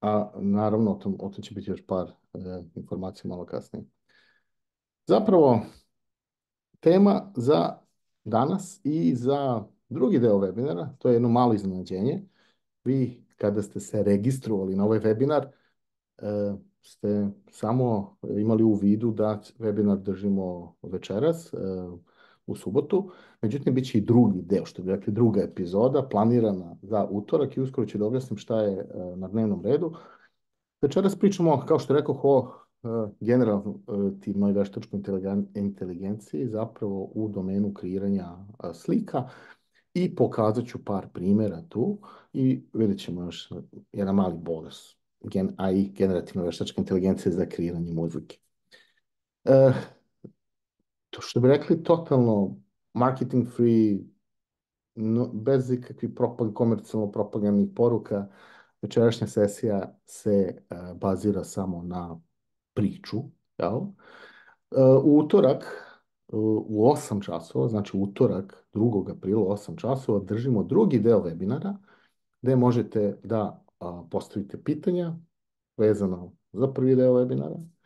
a naravno o tom, o tom će biti još par e, informacija malo kasnije. Zapravo, tema za danas i za drugi deo webinara, to je jedno malo iznenađenje. Vi, kada ste se registrovali na ovaj webinar, e, ste samo imali u vidu da webinar držimo večeras, e, u subotu. Međutim, bit će i drugi deo, što bi rekli druga epizoda, planirana za utorak i uskoro ću da objasnim šta je e, na dnevnom redu. Večeras pričamo, kao što rekao, o e, generativnoj veštačkoj inteligenciji, zapravo u domenu kreiranja slika i pokazat ću par primjera tu i vidjet ćemo još jedan mali bonus. Gen AI, generativna veštačka inteligencija za kreiranje muzike. E, to što bi rekli, totalno marketing free, no, bez ikakvih propag, komercijalno propagandnih poruka. Večerašnja sesija se uh, bazira samo na priču. Jel? Uh, u utorak u 8 časova, znači utorak 2. aprila u 8 časova držimo drugi deo webinara gde možete da postavite pitanja vezano za prvi deo webinara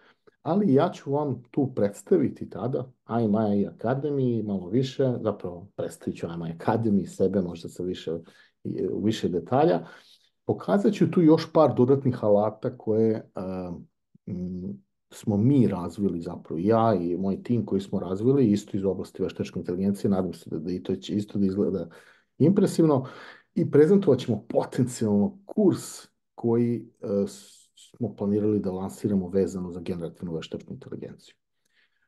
ali ja ću vam tu predstaviti tada IMI Academy malo više, zapravo predstavit ću IMI Academy sebe možda sa više, više detalja. Pokazat ću tu još par dodatnih alata koje uh, smo mi razvili zapravo, ja i moj tim koji smo razvili, isto iz oblasti veštačke inteligencije, nadam se da, da i to će isto da izgleda impresivno i prezentovat ćemo potencijalno kurs koji uh, smo planirali da lansiramo vezano za generativnu veštačku inteligenciju.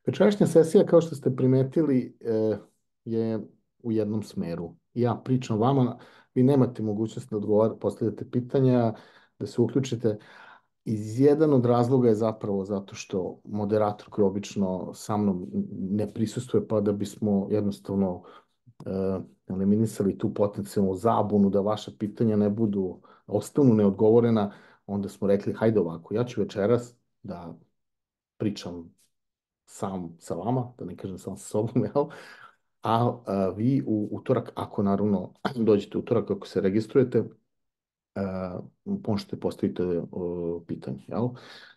Večerašnja sesija, kao što ste primetili, eh, je u jednom smeru. Ja pričam vama, vi nemate mogućnost da odgovar, postavljate pitanja, da se uključite. Iz jedan od razloga je zapravo zato što moderator koji obično sa mnom ne prisustuje, pa da bismo jednostavno uh, eliminisali tu potencijalnu zabunu da vaša pitanja ne budu, ostanu neodgovorena, onda smo rekli, hajde ovako, ja ću večeras da pričam sam sa vama, da ne kažem sam sa sobom, jel? A, vi u utorak, ako naravno dođete u utorak, ako se registrujete, a, možete postaviti pitanje, jel?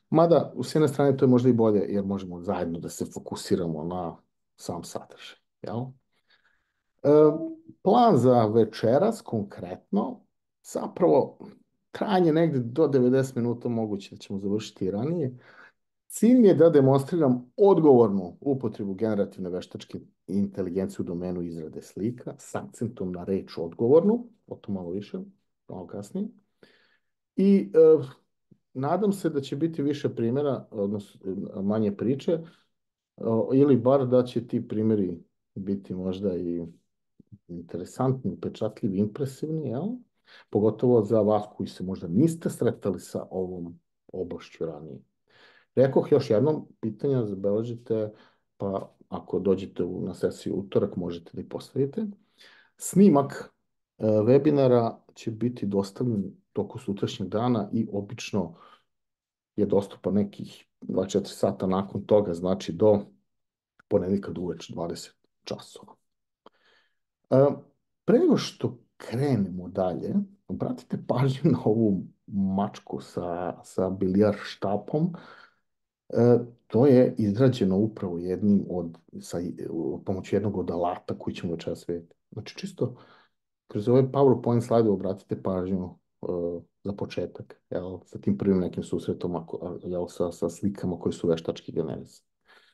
Mada, s jedne strane, to je možda i bolje, jer možemo zajedno da se fokusiramo na sam sadržaj, jel? E, plan za večeras, konkretno, zapravo trajanje negde do 90 minuta, moguće da ćemo završiti i ranije. Cilj mi je da demonstriram odgovornu upotrebu generativne veštačke inteligencije u domenu izrade slika s akcentom na reč odgovornu, o to malo više, malo kasnije. I e, nadam se da će biti više primjera, odnosno manje priče, ili bar da će ti primjeri biti možda i interesantni, upečatljivi, impresivni, jel? Pogotovo za vas koji se možda niste sretali sa ovom oblašću ranije. Rekoh još jednom, pitanja zabeležite, pa ako dođete na sesiju utorak možete da ih postavite. Snimak e, webinara će biti dostavljen toku sutrašnjeg dana i obično je dostupan nekih 24 sata nakon toga, znači do ponedeljka do uveče 20 časova. E, pre nego što krenemo dalje, obratite pažnju na ovu mačku sa, sa bilijar štapom. E, to je izrađeno upravo jednim od, sa, pomoću jednog od alata koji ćemo večeras vidjeti. Znači, čisto kroz ovaj PowerPoint slide obratite pažnju uh, za početak, jel, sa tim prvim nekim susretom, ako, jel, sa, sa slikama koje su veštački generisane.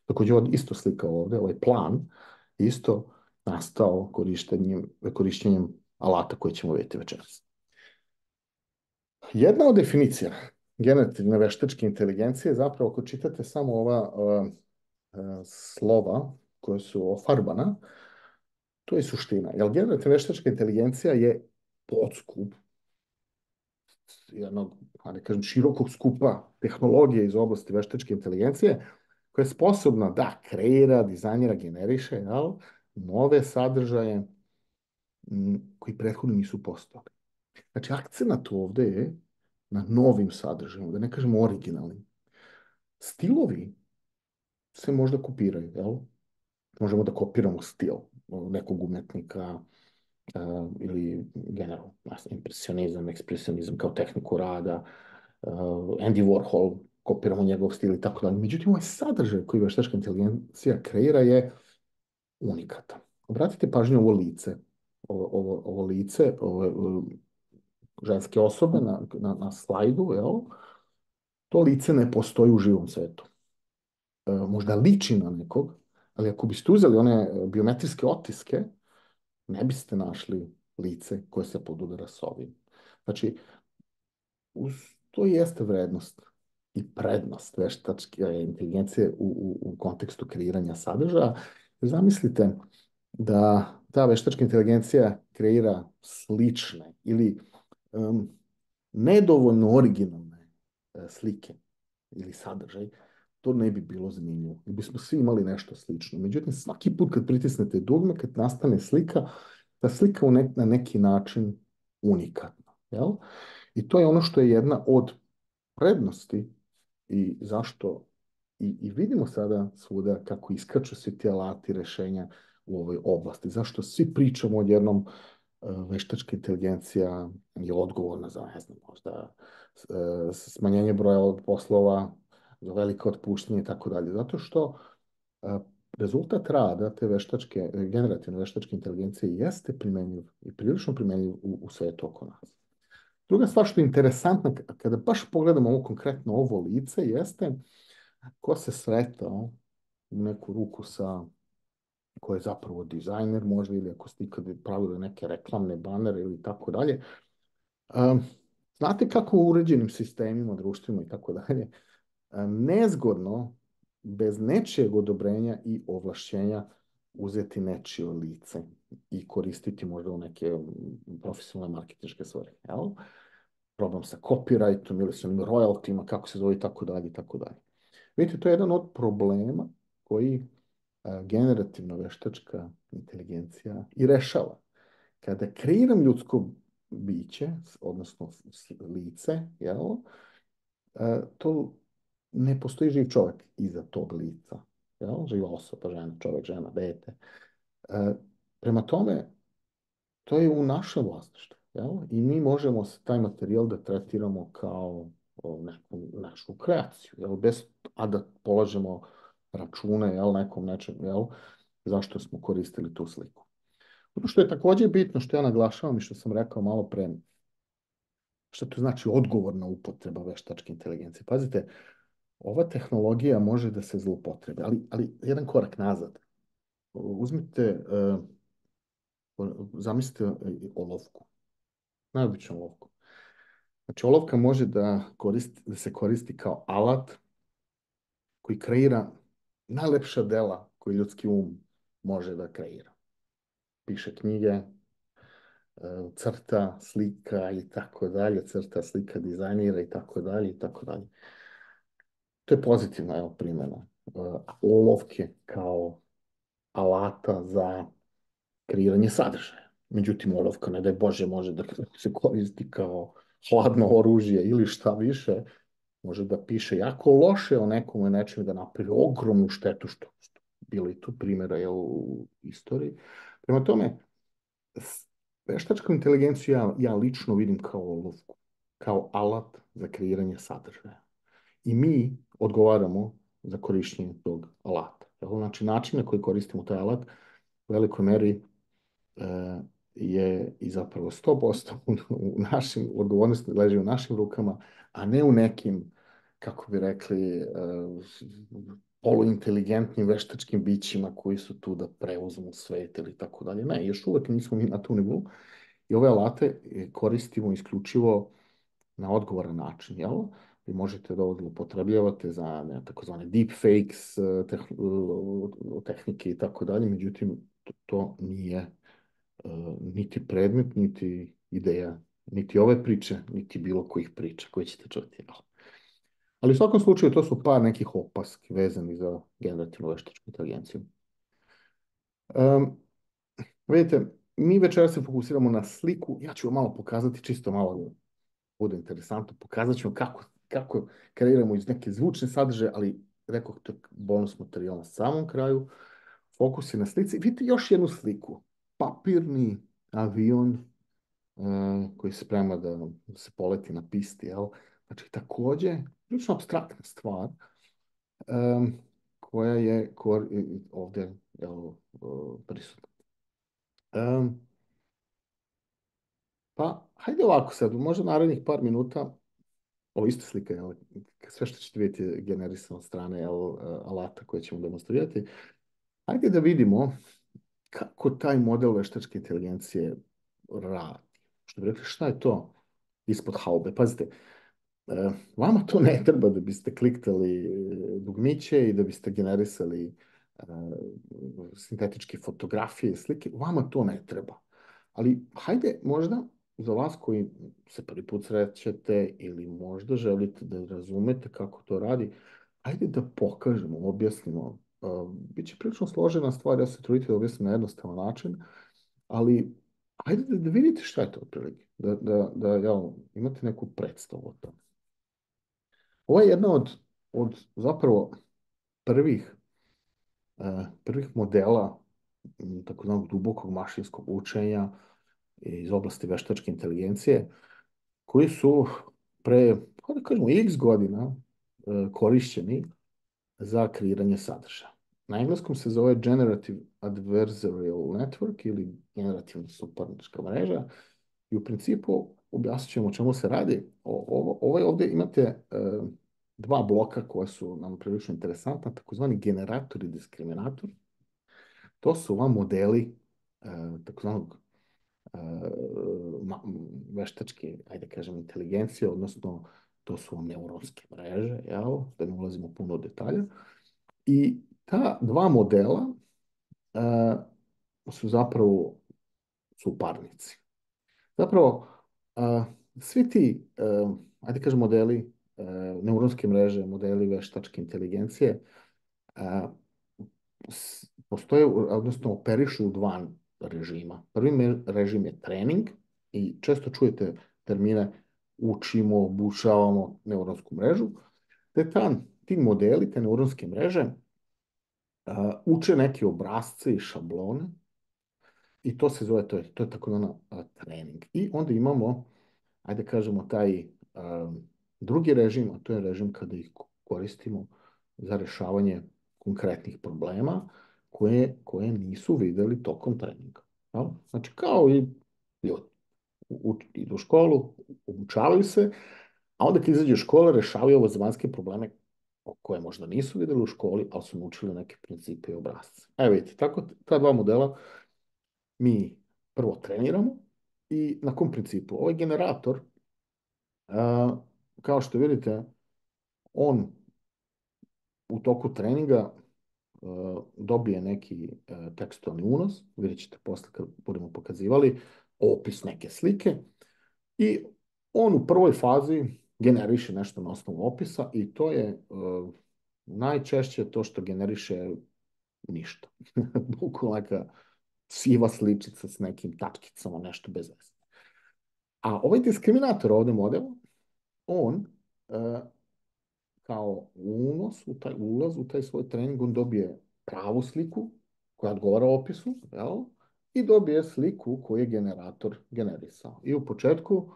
Takođe, ovo isto slika ovde, ovaj plan, isto nastao korištenjem, korišćenjem alata koje ćemo vidjeti večeras. Jedna od definicija generativne veštačke inteligencije je zapravo ako čitate samo ova uh, slova koja su ofarbana, to je suština. Jer generativna veštačka inteligencija je podskup jednog, a ne kažem, širokog skupa tehnologije iz oblasti veštačke inteligencije koja je sposobna da kreira, dizajnira, generiše jel, nove sadržaje koji prethodno nisu postali. Znači, akcenat ovde je na novim sadržajima, da ne kažemo originalnim. Stilovi se možda kopiraju, jel? Možemo da kopiramo stil nekog umetnika uh, ili generalno impresionizam, ekspresionizam kao tehniku rada, Andy Warhol, kopiramo njegov stil i tako dalje. Međutim, ovaj sadržaj koji veštačka inteligencija kreira je unikatan. Obratite pažnju ovo lice. Ovo, ovo, ovo lice, ovo, ženske osobe na, na, na slajdu, jel? To lice ne postoji u živom svetu. E, možda liči na nekog, ali ako biste uzeli one biometrijske otiske, ne biste našli lice koje se podudara s ovim. Znači, uz to jeste vrednost i prednost veštačke inteligencije u, u, u kontekstu kreiranja sadržaja. Zamislite da ta veštačka inteligencija kreira slične ili um, nedovoljno originalne uh, slike ili sadržaj, to ne bi bilo zanimljivo. I bismo svi imali nešto slično. Međutim, svaki put kad pritisnete dugme, kad nastane slika, ta slika je na neki način unikatna. Jel? I to je ono što je jedna od prednosti i zašto i, i vidimo sada svuda kako iskaču svi ti alati rešenja u ovoj oblasti. Zašto svi pričamo o jednom e, veštačka inteligencija je odgovorna za, ne znam, možda e, smanjenje broja poslova, za veliko otpuštanje i tako dalje. Zato što e, rezultat rada te veštačke, generativne veštačke inteligencije jeste primenjiv i prilično primenjiv u, u svetu oko nas. Druga stvar što je interesantna, kada baš pogledamo ovo konkretno ovo lice, jeste ko se sretao u neku ruku sa ko je zapravo dizajner možda ili ako ste ikad pravili neke reklamne banere ili tako dalje. Znate kako u uređenim sistemima, društvima i tako dalje, nezgodno bez nečijeg odobrenja i ovlašćenja uzeti nečije lice i koristiti možda u neke profesionalne marketinške svrhe. Jel? Problem sa copyrightom ili sa royaltima, kako se zove i tako dalje i tako dalje. Vidite, to je jedan od problema koji generativna veštačka inteligencija i rešava. Kada kreiram ljudsko biće, odnosno lice, jel, to ne postoji živ čovjek iza tog lica. Jel? Živa osoba, žena, čovjek, žena, dete. Prema tome, to je u našem vlasništvu. Jel? I mi možemo taj materijal da tretiramo kao neku našu kreaciju, jel? Bez, a da polažemo račune, jel, nekom nečem, jel, zašto smo koristili tu sliku. Ono što je također bitno, što ja naglašavam i što sam rekao malo pre, što to znači odgovorna upotreba veštačke inteligencije. Pazite, ova tehnologija može da se zloupotrebe, ali, ali jedan korak nazad. Uzmite, uh, zamislite olovku, najobičnu olovku. Znači, olovka može da, koristi, da se koristi kao alat koji kreira najlepša dela koje ljudski um može da kreira. Piše knjige, e, crta, slika i tako dalje, crta, slika, dizajnira i tako dalje i tako dalje. To je pozitivna evo, primjena. E, olovke kao alata za kreiranje sadržaja. Međutim, olovka, ne daj Bože, može da se koristi kao hladno oružje ili šta više, može da piše jako loše o nekom i nečem da napravi ogromnu štetu, što, bilo i tu primjera je u istoriji. Prema tome, veštačku inteligenciju ja, ja lično vidim kao olovku, kao alat za kreiranje sadržaja. I mi odgovaramo za korištenje tog alata. Znači, način na koji koristimo taj alat u velikoj meri e, je i zapravo 100% u našim, odgovornosti leži u našim rukama, a ne u nekim, kako bi rekli, uh, poluinteligentnim veštačkim bićima koji su tu da preuzmu svet ili tako dalje. Ne, još uvek nismo mi na tu nivou i ove alate koristimo isključivo na odgovoran način, jel? Vi možete da upotrebljavate za ne, takozvane deepfakes, eh, tehnike i tako dalje, međutim, to, to nije niti predmet, niti ideja, niti ove priče, niti bilo kojih priča koje ćete čuti. Ali u svakom slučaju to su par nekih opaski vezani za generativnu veštačku inteligenciju. Um, vidite, mi večeras se fokusiramo na sliku, ja ću vam malo pokazati, čisto malo da bude interesantno, pokazat ću kako, kako kreiramo iz neke zvučne sadržaje, ali rekao to je bonus materijal na samom kraju, fokus je na slici. Vidite još jednu sliku papirni avion koji se sprema da se poleti na pisti, jel? Znači, također, prilično abstraktna stvar em, koja je kor, ovdje jel, uh, prisutna. Em, pa, hajde ovako sad, možda narednih par minuta, ovo isto slika, jel, sve što ćete vidjeti je generisano od strane jel, uh, alata koje ćemo demonstrirati. Hajde da vidimo kako taj model veštačke inteligencije radi. Što bi rekli, šta je to ispod haube? Pazite, e, vama to ne treba da biste kliktali e, dugmiće i da biste generisali e, sintetičke fotografije slike. Vama to ne treba. Ali hajde možda za vas koji se prvi put srećete ili možda želite da razumete kako to radi, hajde da pokažemo, objasnimo. Biće prilično složena stvar, ja se trudite da objasnim na jednostavan način, ali hajde da, vidite šta je to otprilike, da, da, imate neku predstavu o tome. Ovo je jedna od, od zapravo prvih, uh, prvih modela takozvanog dubokog mašinskog učenja iz oblasti veštačke inteligencije, koji su pre, kako da kažemo, x godina uh, korišćeni za kreiranje sadržaja. Na engleskom se zove Generative Adversarial Network ili generativna suparnička mreža i u principu objasnit ćemo o čemu se radi. O, ovaj ovdje imate e, dva bloka koja su nam prilično interesantna, takozvani generator i diskriminator. To su vam modeli e, takozvanog e, veštačke, ajde kažem, inteligencije, odnosno to su vam neuronske mreže, jel? Da ne ulazimo puno detalja. I ta dva modela su zapravo suparnici. Zapravo, svi ti, e, ajde kažem, modeli e, neuronske mreže, modeli veštačke inteligencije, s- postoje, odnosno operišu u dva režima. Prvi režim je trening i često čujete termine učimo, obučavamo neuronsku mrežu, te ta, ti modeli, te neuronske mreže uče neke obrazce i šablone i to se zove, to je, to je tako ono trening. I onda imamo, ajde kažemo, taj a, drugi režim, a to je režim kada ih ko- koristimo za rješavanje konkretnih problema koje, koje nisu videli tokom treninga. jel? Znači, kao i ljudi. U, idu u školu, obučavaju se, a onda kad izađu iz škole, rješavaju ovo vanjske probleme koje možda nisu vidjeli u školi, ali su naučili neke principe i obrazce. Evo vidite, tako ta dva modela mi prvo treniramo i na kom principu? Ovaj generator, kao što vidite, on u toku treninga dobije neki a, tekstualni unos, vidjet ćete posle kad budemo pokazivali, opis neke slike i on u prvoj fazi generiše nešto na osnovu opisa i to je a, najčešće to što generiše ništa. Bukvalno siva sličica s nekim tačkicama, nešto bez veze. A ovaj diskriminator ovdje model, on e, kao unos, u taj ulaz, u taj svoj trening, on dobije pravu sliku koja odgovara opisu, jel? I dobije sliku koju je generator generisao. I u početku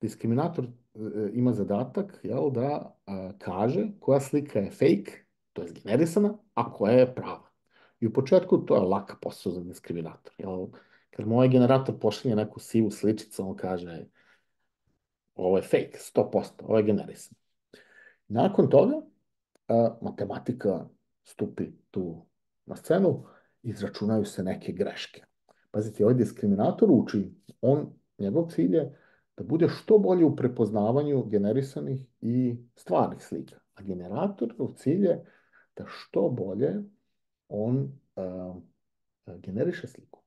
diskriminator e, ima zadatak jel, da e, kaže koja slika je fake, to je generisana, a koja je prava. I u početku to je lak posao za diskriminator. Jel? Kad moj generator pošalje neku sivu sličicu, on kaže ovo je fake, 100%, ovo je generisan. Nakon toga, matematika stupi tu na scenu, izračunaju se neke greške. Pazite, ovaj diskriminator uči, on, njegov cilj je da bude što bolje u prepoznavanju generisanih i stvarnih slika. A generatorov cilj je da što bolje on generiše sliku.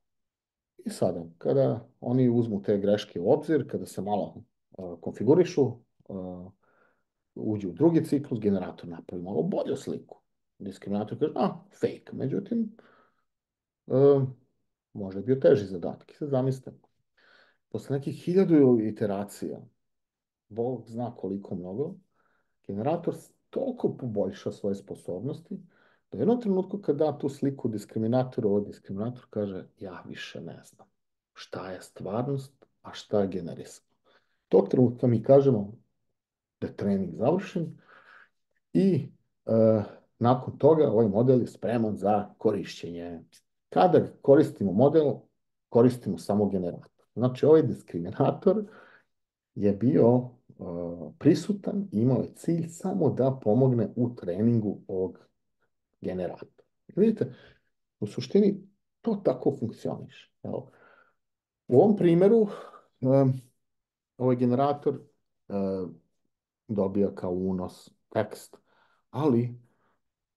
I sada, kada oni uzmu te greške u obzir, kada se malo konfigurišu, uđu u drugi ciklus, generator napravi malo bolju sliku. Diskriminator kaže, a, fake. Međutim, možda je bio teži zadatak. Sad zamislite, posle nekih hiljadu iteracija, Bog zna koliko mnogo, generator toliko poboljša svoje sposobnosti, u jednom trenutku kad da tu sliku diskriminatoru, ovaj diskriminator kaže, ja više ne znam šta je stvarnost, a šta je generisano. Tog trenutka mi kažemo, da je trening završen i e, nakon toga ovaj model je spreman za korišćenje. Kada koristimo model, koristimo samo generator. Znači, ovaj diskriminator je bio uh, prisutan i imao je cilj samo da pomogne u treningu ovog generatora. Vidite, u suštini to tako funkcioniše. Evo. U ovom primjeru ovaj generator dobija kao unos tekst, ali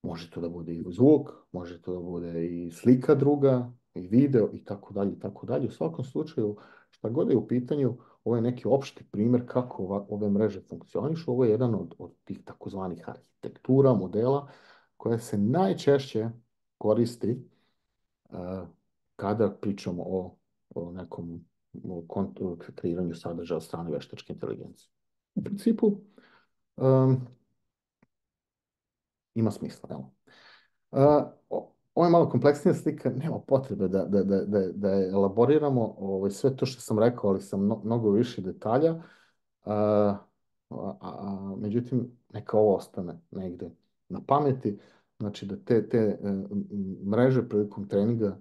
može to da bude i zvuk, može to da bude i slika druga, i video i tako dalje i tako dalje. U svakom slučaju, šta god je u pitanju, ovo je neki opšti primjer kako ova, ove mreže funkcionišu. Ovo je jedan od, od tih takozvanih arhitektura, modela, koja se najčešće koristi uh, kada pričamo o, nekom kreiranju sadržaja od strane veštačke inteligencije. U principu, um, ima smisla. Uh, ovo je malo kompleksnija slika, nema potrebe da, da, elaboriramo ovaj, sve to što sam rekao, ali sa mnogo više detalja. Međutim, neka ovo ostane negde na pameti. Znači da te, te e, mreže prilikom treninga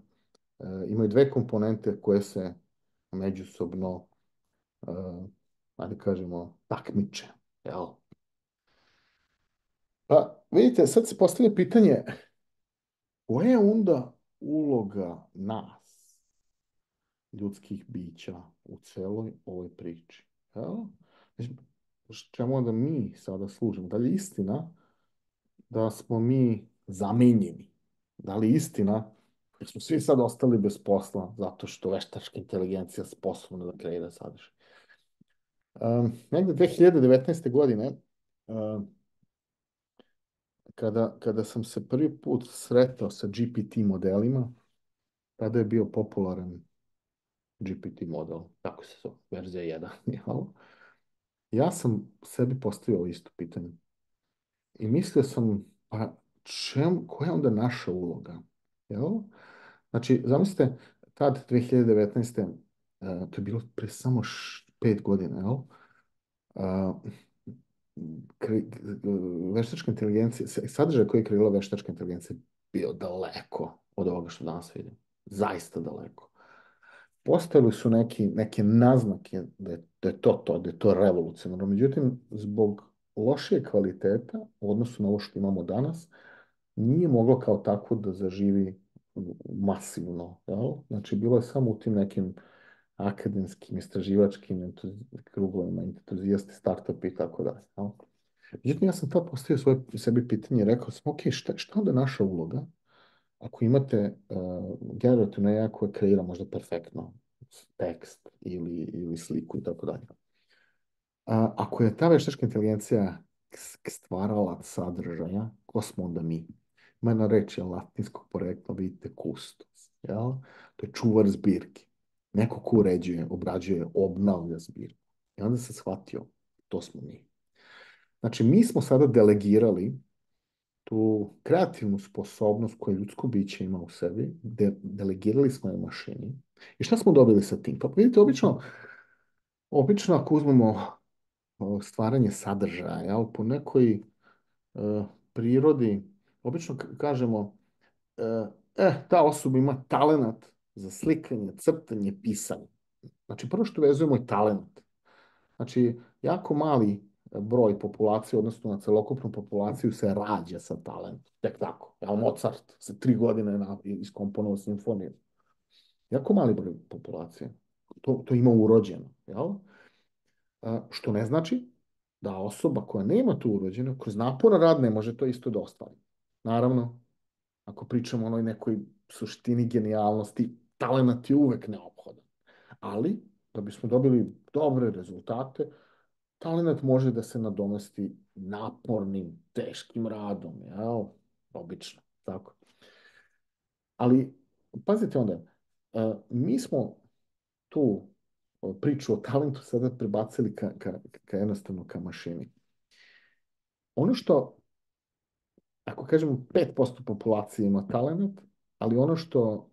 e, imaju dve komponente koje se međusobno, e, ajde kažemo, takmiče. Jel? Pa vidite, sad se postavlja pitanje koja je onda uloga nas, ljudskih bića, u celoj ovoj priči? Ja? Čemu onda mi sada služimo? Da li istina da smo mi zamenjeni? Da li istina da smo svi sad ostali bez posla zato što veštačka inteligencija sposobna da kreira sadržaj? Um, negde 2019. godine um, kada, kada sam se prvi put sretao sa GPT modelima, tada je bio popularan GPT model, tako se zove, verzija 1. Jel? Ja sam sebi postavio isto pitanje. I mislio sam, pa čem, koja je onda naša uloga? Jel? Znači, zamislite, tad 2019. Uh, e, to je bilo pre samo š, pet godina, jel? Uh, veštačka inteligencija, sadržaj koji je kreirala veštačka inteligencija bio daleko od ovoga što danas vidimo. Zaista daleko. Postojali su neki, neke naznake da je, da je to to, da je to revolucionarno. Međutim, zbog lošije kvaliteta u odnosu na ovo što imamo danas, nije moglo kao tako da zaživi masivno. Jel? Znači, bilo je samo u tim nekim akademskim, istraživačkim krugovima, entuzijasti, startupi i tako dalje. Međutim, ja sam tad postavio svoje sebi pitanje i rekao sam, ok, šta, šta onda naša uloga ako imate uh, generativno AI koje kreira možda perfektno tekst ili, ili sliku i tako dalje. Ako je ta veštačka inteligencija stvarala sadržaja, ko smo onda mi? Ima jedna reč je latinskog porekla, vidite, kustos. Jel? To je čuvar zbirki. Neko ko uređuje, obrađuje, obnavlja zbirku. I onda se shvatio, to smo mi. Znači, mi smo sada delegirali tu kreativnu sposobnost koju ljudsko biće ima u sebi, de delegirali smo je mašini. I šta smo dobili sa tim? Pa vidite, obično, obično ako uzmemo stvaranje sadržaja, jel, po nekoj uh, prirodi, obično kažemo, uh, eh, ta osoba ima talenat za slikanje, crtanje, pisanje. Znači, prvo što vezujemo je talent. Znači, jako mali broj populacije, odnosno na celokupnu populaciju, se rađa sa talentom. Tek tako. Ja, Mozart sa tri godine na, iskomponovao simfoniju. Jako mali broj populacije. To, to ima urođeno. Jel? Što ne znači da osoba koja nema tu urođeno, kroz naporan rad ne može to isto da ostvari. Naravno, ako pričamo o onoj nekoj suštini genijalnosti, talent je uvek neophodan. Ali, da bismo dobili dobre rezultate, talent može da se nadomesti napornim, teškim radom, jel? Obično, tako. Ali, pazite onda, uh, mi smo tu priču o talentu sada prebacili ka, ka, ka jednostavno ka mašini. Ono što, ako kažemo 5% populacije ima talent, ali ono što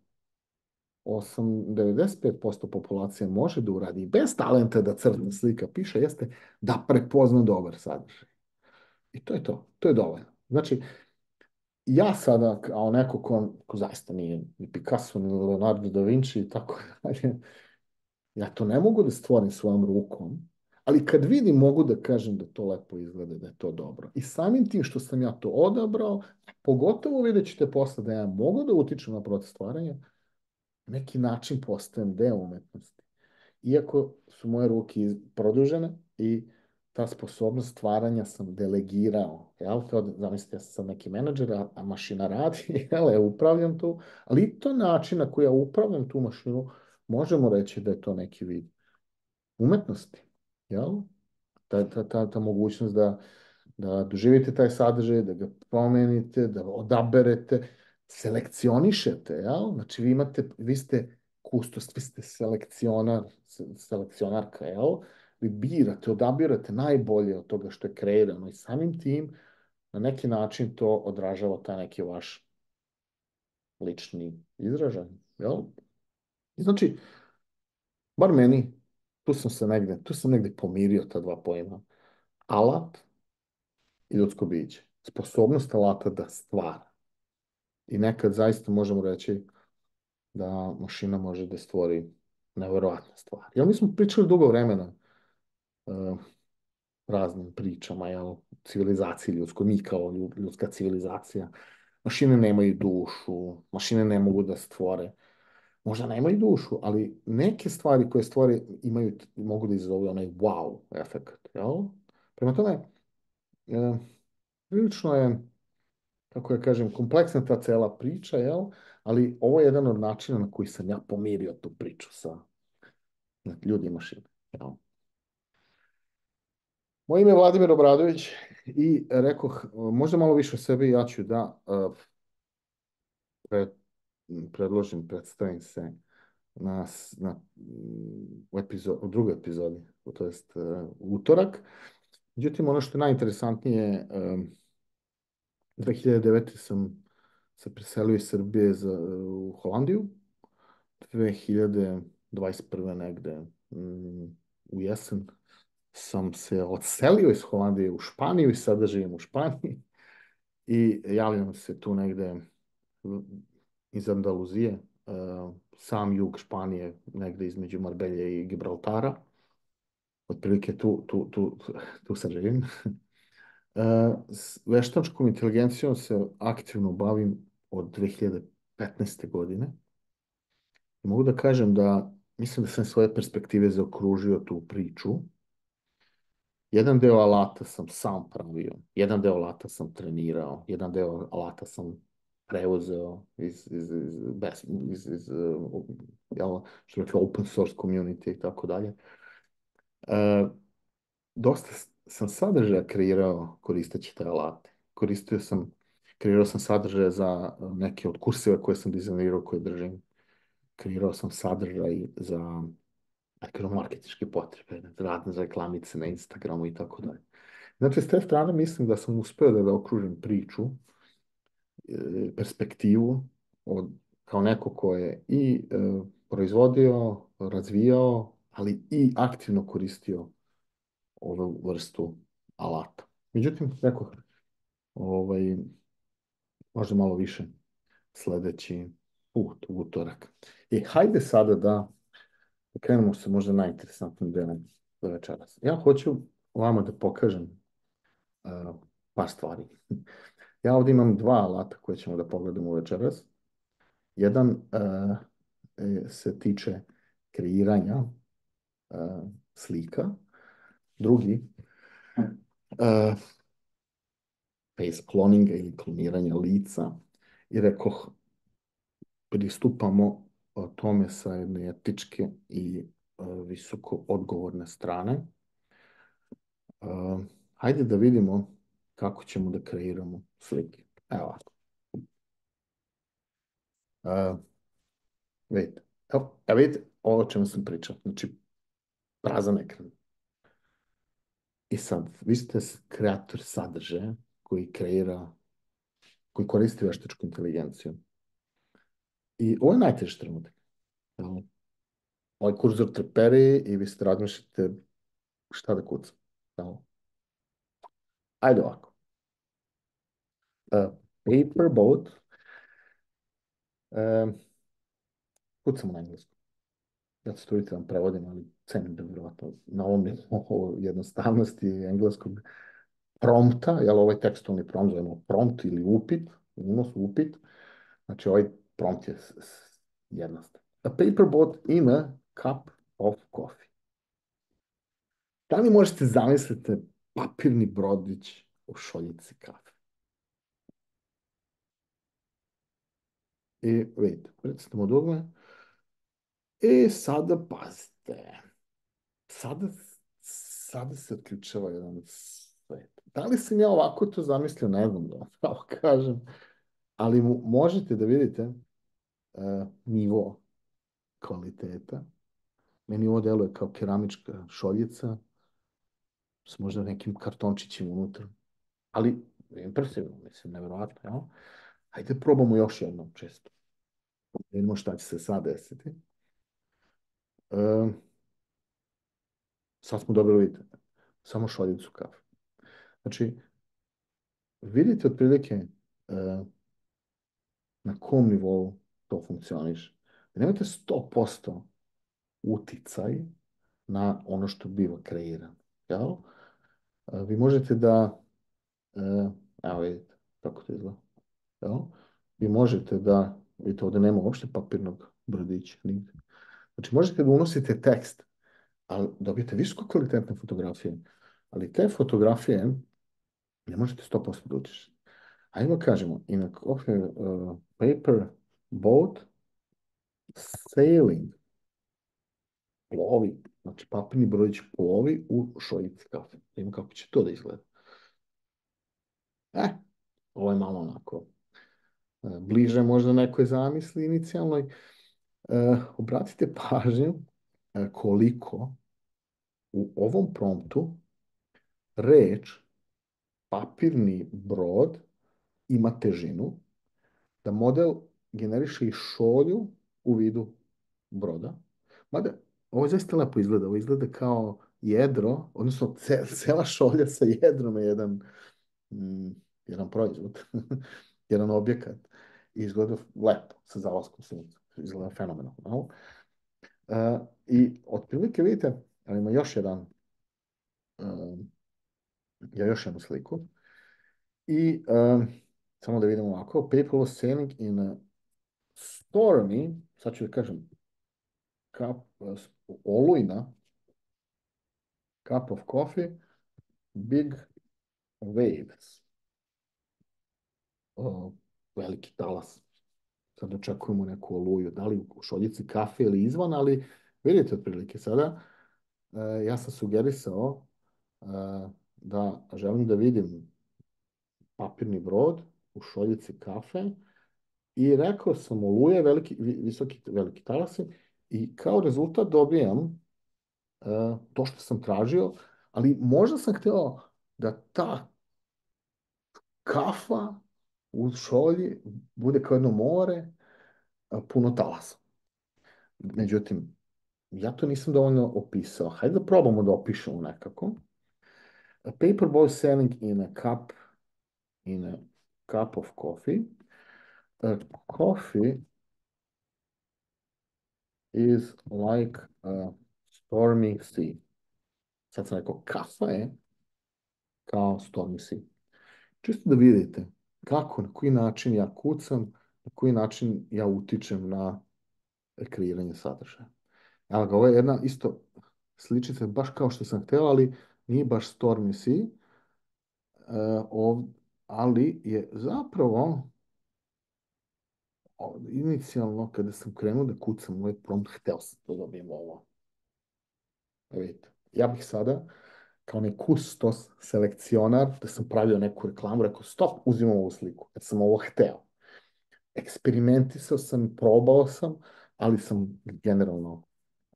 95% populacije može da uradi bez talenta da crna slika piše, jeste da prepozna dobar sadržaj. I to je to. To je dovoljno. Znači, ja sada, kao neko ko, ko zaista nije ni Picasso, ni Leonardo da Vinci i tako dalje, ja to ne mogu da stvorim svojom rukom, ali kad vidim mogu da kažem da to lepo izgleda, da je to dobro. I samim tim što sam ja to odabrao, pogotovo vidjet ćete posle da ja mogu da utičem na proces stvaranja, neki način postajem deo umetnosti. Iako su moje ruke produžene i ta sposobnost stvaranja sam delegirao. Jel? Kao, zamislite, ja sam neki menadžer, a, a mašina radi, jel, ja upravljam tu, ali to način na koji ja upravljam tu mašinu, možemo reći da je to neki vid umetnosti. Jel? Ta, ta, ta, ta mogućnost da, da doživite taj sadržaj, da ga promenite, da odaberete, selekcionišete, jel? Znači vi imate, vi ste kustos, vi ste selekcionar, selekcionarka, jel? Vi birate, odabirate najbolje od toga što je kreirano i samim tim na neki način to odražava taj neki vaš lični izražaj, jel? I znači, bar meni, tu sam se negde, tu sam negde pomirio ta dva pojma. Alat i ljudsko biće. Sposobnost alata da stvara. I nekad zaista možemo reći da mašina može da stvori neverovatne stvari. Jel, mi smo pričali dugo vremena uh, raznim pričama, jel, civilizaciji ljudskoj, mi kao ljudska civilizacija. Mašine nemaju dušu, mašine ne mogu da stvore. Možda nemaju dušu, ali neke stvari koje stvore imaju, mogu da izazovu onaj wow efekt, jel? Prema tome, prilično je kako ja kažem, kompleksna ta cela priča, jel? Ali ovo je jedan od načina na koji sam ja pomirio tu priču sa ljudi i. Jel? Moje ime je Vladimir Obradović i rekoh, možda malo više o sebi, ja ću da uh, pred, predložim, predstavim se na, na, u, epizod, u drugoj epizodi, to jest uh, utorak. Međutim, ono što je najinteresantnije, um, 2009. sam se preselio iz Srbije za, u Holandiju. 2021. negde mm, u jesen sam se odselio iz Holandije u Španiju i sada živim u Španiji. I javljam se tu negde iz Andaluzije, sam jug Španije, negde između Marbelje i Gibraltara. Otprilike tu, tu, tu, tu sad živim. S veštačkom inteligencijom se aktivno bavim od 2015. godine. Mogu da kažem da mislim da sam svoje perspektive zaokružio tu priču. Jedan deo alata sam sam pravio, jedan deo alata sam trenirao, jedan deo alata sam preuzeo iz, iz, iz, iz, iz jel, što je open source community i tako dalje. Uh, dosta sam sadržaja kreirao koristeći te alate. Koristio sam, kreirao sam sadržaje za neke od kurseva koje sam dizajnirao, koje držim. Kreirao sam sadržaj za marketičke potrebe, radne za reklamice na Instagramu i tako dalje. Znači, s te strane mislim da sam uspeo da, da okružim priču, e, perspektivu od, kao neko ko je i e, proizvodio, razvijao, ali i aktivno koristio ovu vrstu alata. Međutim, rekao, ovaj, možda malo više sledeći put, u utorak. I hajde sada da krenemo se možda najinteresantnim delom za večeras. Ja hoću vama da pokažem uh, par stvari. Ja ovdje imam dva alata koje ćemo da pogledamo večeras. Jedan uh, se tiče kreiranja uh, slika, Drugi, face cloninga ili kloniranja lica i rekoh, pristupamo tome sa jedne etičke i visoko odgovorne strane. Hajde da vidimo kako ćemo da kreiramo slike. Evo ovako. Uh, vidite, evo, evo vidite ovo o čemu sam pričao. Znači, prazan ekran. I sad, vi ste kreator sadržaja koji kreira, koji koristi veštačku inteligenciju. I ovo je najteži trenutak. Ovaj kurzor trperi i vi ste razmišljate šta da kucam. Ajde ovako. Uh, paper boat. Uh, kucamo na engleskom. Ja ću studiti vam prevodim, ali cenim da vjerovatno na ovom nivou jednostavnosti engleskog prompta, jel ovaj tekstualni prompt zovemo prompt ili upit, unos upit, znači ovaj prompt je jednostavan. A paper boat in a cup of coffee. Da li možete zamisliti papirni brodić u šoljici kafe? I vidite, recimo dugme. I sada pazite. Sada, sada se otključava jedan svet. Da li sam ja ovako to zamislio? Ne znam da vam kažem. Ali možete da vidite uh, nivo kvaliteta. Meni ovo deluje kao keramička šoljica s možda nekim kartončićima unutra. Ali impresivno, mislim, nevjerojatno, jel? Hajde probamo još jednom često. Vidimo šta će se sad desiti. E, sad smo dobili, vidite, samo šoljicu kafe. Znači, vidite otprilike e, na kom nivou to funkcioniše. Nemate 100% uticaj na ono što biva kreirano. Jel? E, vi možete da, e, evo vidite kako to izgleda. Jel? Vi možete da, vidite ovdje nema uopšte papirnog brodića nigde. Znači možete da unosite tekst, ali dobijete visoko kvalitetne fotografije. Ali te fotografije ne možete 100% da utišati. Ajmo kažemo, in a uh, paper boat sailing plovi, znači papirni brodić plovi u šoljici kafe. Vidimo kako će to da izgleda. E, ovo je malo onako e, bliže možda nekoj zamisli inicijalnoj. E, obratite pažnju e, koliko u ovom promptu reč papirni brod ima težinu, da model generiše i šolju u vidu broda. Mada, ovo zaista lepo izgleda. Ovo izgleda kao jedro, odnosno cela šolja sa jedrom je jedan, mm, jedan proizvod, jedan objekat. I izgleda lepo, sa zalaskom sunca. Izgleda fenomenalno. Uh, I otprilike vidite, ali ima još jedan, uh, ja još jednu sliku. I um, samo da vidimo ovako, people were sailing in a stormy, sad ću da kažem, cup, olujna, cup of coffee, big waves. O, veliki talas. Sad očekujemo neku oluju, da li u šoljici kafe ili izvan, ali vidite otprilike sada, e, ja sam sugerisao e, da želim da vidim papirni brod u šoljici kafe i rekao sam oluje, veliki, visoki, veliki talasi i kao rezultat dobijam uh, to što sam tražio, ali možda sam htio da ta kafa u šolji bude kao jedno more uh, puno talasa. Međutim, ja to nisam dovoljno opisao. Hajde da probamo da opišemo nekako. A paper boy selling in a cup in a cup of coffee. A coffee is like a stormy sea. Sad sam rekao, kafa je kao stormy sea. Čisto da vidite kako, na koji način ja kucam, na koji način ja utičem na kreiranje sadržaja. Evo ga, ovo je jedna isto sličica, baš kao što sam htjela, ali nije baš stormy sea. Uh, ali je zapravo inicijalno kada sam krenuo da kucam ovaj prompt, hteo sam da dobijem ovo. Vidite, ja bih sada kao ne kustos selekcionar, da sam pravio neku reklamu, rekao stop, uzimam ovu sliku, jer sam ovo hteo. Eksperimentisao sam, probao sam, ali sam generalno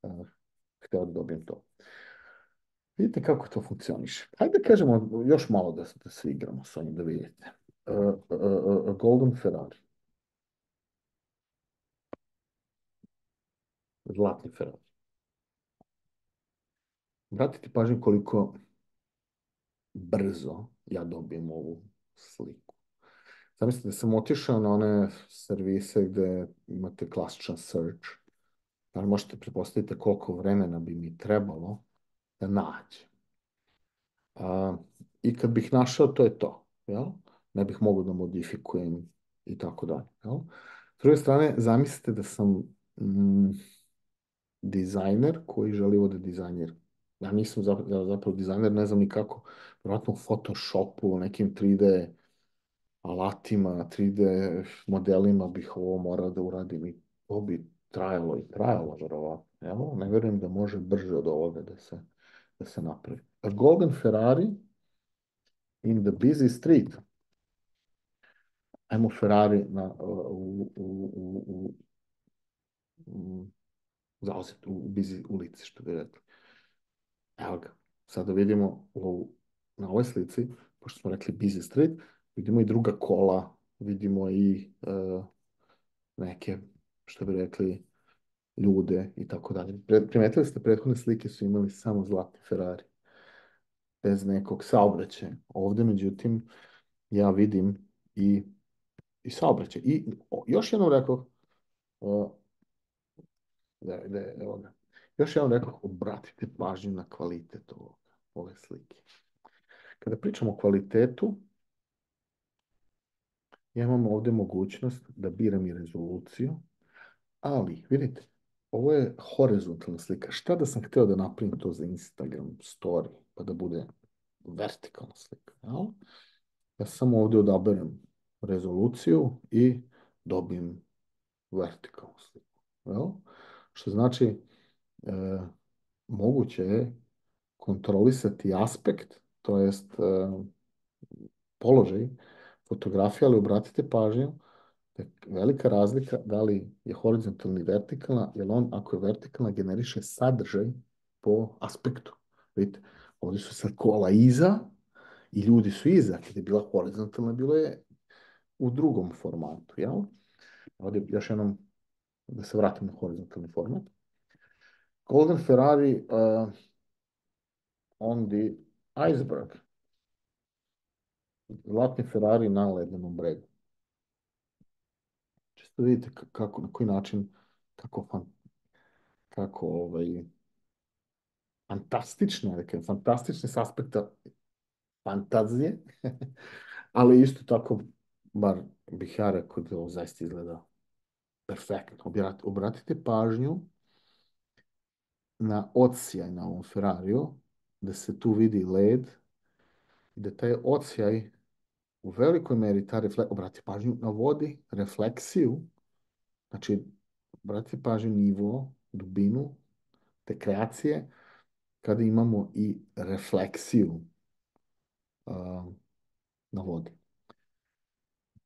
uh, hteo da dobijem to. Vidite kako to funkcioniše. Hajde da kažemo još malo da, da se igramo s ovim, da vidite. Uh, uh, Golden Ferrari. Zlatni Ferrari. Vratite pažnju koliko brzo ja dobijem ovu sliku. Zamislite da sam otišao na one servise gdje imate klasičan search. Ali možete pretpostaviti koliko vremena bi mi trebalo da nađem. I kad bih našao, to je to. Jel? Ne bih mogao da modifikujem i tako dalje. S druge strane, zamislite da sam mm, dizajner koji želi ovdje dizajner. Ja nisam zapravo, dizajner, ne znam ni kako. Vjerojatno u Photoshopu, nekim 3D alatima, 3D modelima bih ovo morao da uradim i to bi trajalo i trajalo, vjerovatno. Ne vjerujem da može brže od ovoga da se, da se napravi. A Golden Ferrari in the busy street. Ajmo Ferrari na, u, u, u, u, u u busy ulici, što bi rekli. Evo ga, sada vidimo u, na ovoj slici, pošto smo rekli busy street, vidimo i druga kola, vidimo i uh, neke, što bi rekli, ljude i tako dalje. Primetili ste, prethodne slike su imali samo zlatni Ferrari, bez nekog saobraćaja. Ovdje, međutim, ja vidim i, i saobraćaj. I još jednom rekao, uh, da, da, evo ga. Još jednom rekao, obratite pažnju na kvalitet ovoga, ove slike. Kada pričamo o kvalitetu, ja imam ovdje mogućnost da biram i rezoluciju, ali, vidite, ovo je horizontalna slika. Šta da sam htio da napravim to za Instagram story, pa da bude vertikalna slika? Jel? Ja samo ovdje odaberem rezoluciju i dobijem vertikalnu sliku. Jel? Što znači, e, moguće je kontrolisati aspekt, to jest e, položaj fotografije, ali obratite pažnju da je velika razlika da li je horizontalna i vertikalna, jer on ako je vertikalna generiše sadržaj po aspektu. Vidite, ovdje su sad kola iza i ljudi su iza. Kad je bila horizontalna, bilo je u drugom formatu. Jel? Ovdje još jednom da se vratim na horizontalni format. Golden Ferrari uh, on the iceberg. Zlatni Ferrari na ledenom bregu. Čisto vidite kako, na koji način, kako, fan, kako ovaj, fantastično, dakle, fantastični s aspekta fantazije, ali isto tako, bar bih ja rekao da ovo zaista izgleda perfektno. Obratite pažnju na odsjaj na ovom Ferrariju, da se tu vidi led da taj odsjaj u velikoj meri ta obratite pažnju na vodi, refleksiju, znači obratite pažnju nivo, dubinu te kreacije, kada imamo i refleksiju na vodi.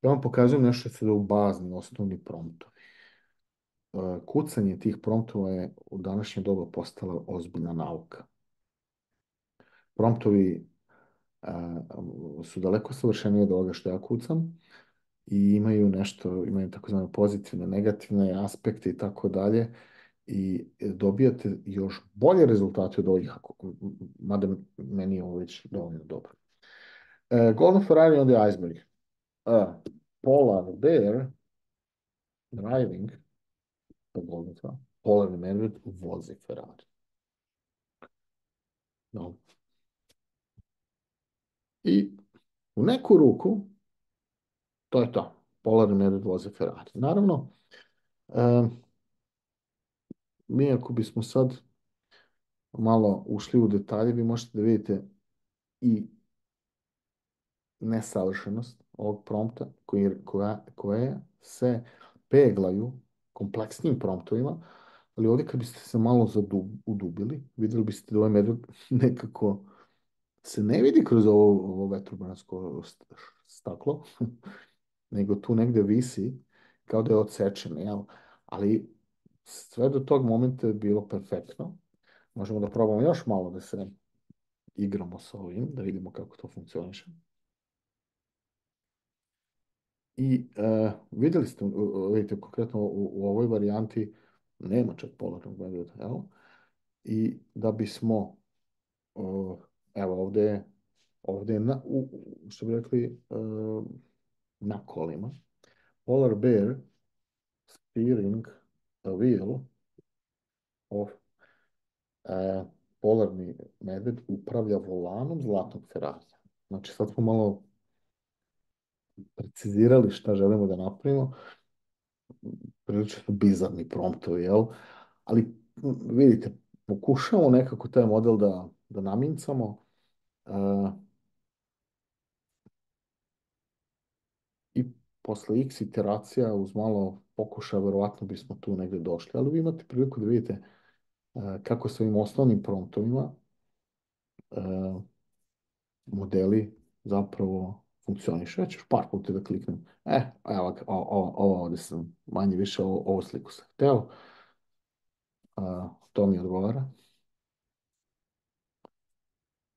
Ja vam pokazujem nešto što u bazni osnovni promptovi. Kucanje tih promptova je u današnje doba postala ozbiljna nauka. Promptovi su daleko savršeniji od ovoga što ja kucam i imaju nešto, imaju takozvane pozitivne, negativne aspekte i tako dalje i dobijate još bolje rezultate od ovih, mada meni je ovo već dovoljno dobro. Golden Ferrari on the iceberg. Uh, Polar Bear driving Golden Ferrari. Polar Medved vozi Ferrari. No. I u neku ruku to je to. Polar Medved vozi Ferrari. Naravno, mi ako bismo sad malo ušli u detalje, vi možete da vidite i nesavršenost ovog prompta koji, koja, koje se peglaju kompleksnim promptovima, ali ovdje kad biste se malo zadub, udubili, vidjeli biste da ovaj medved nekako se ne vidi kroz ovo, ovo vetrobransko staklo, nego tu negdje visi kao da je odsečen, jel? Ali sve do tog momenta je bilo perfektno. Možemo da probamo još malo da se igramo sa ovim, da vidimo kako to funkcioniše. I uh, vidjeli ste, vidite konkretno u, u ovoj varijanti nema čak polarnog medvjeda, jel? I da bismo, uh, evo ovdje, ovdje na, u, što bi rekli, uh, na kolima, polar bear steering a wheel of polarni medved upravlja volanom zlatnog Ferrarija. Znači sad smo malo precizirali šta želimo da napravimo. Prilično bizarni promptovi, jel? Ali vidite, pokušamo nekako taj model da, da namincamo. Uh, I posle x iteracija uz malo pokušaja, verovatno bismo tu negdje došli. Ali vi imate priliku da vidite uh, kako s ovim osnovnim promptovima uh, modeli zapravo funkcioniše. Ja par puta da kliknem. E, evo, ovo, ovo ovdje sam manje više ovo, ovo sliku sam hteo. Uh, to mi odgovara.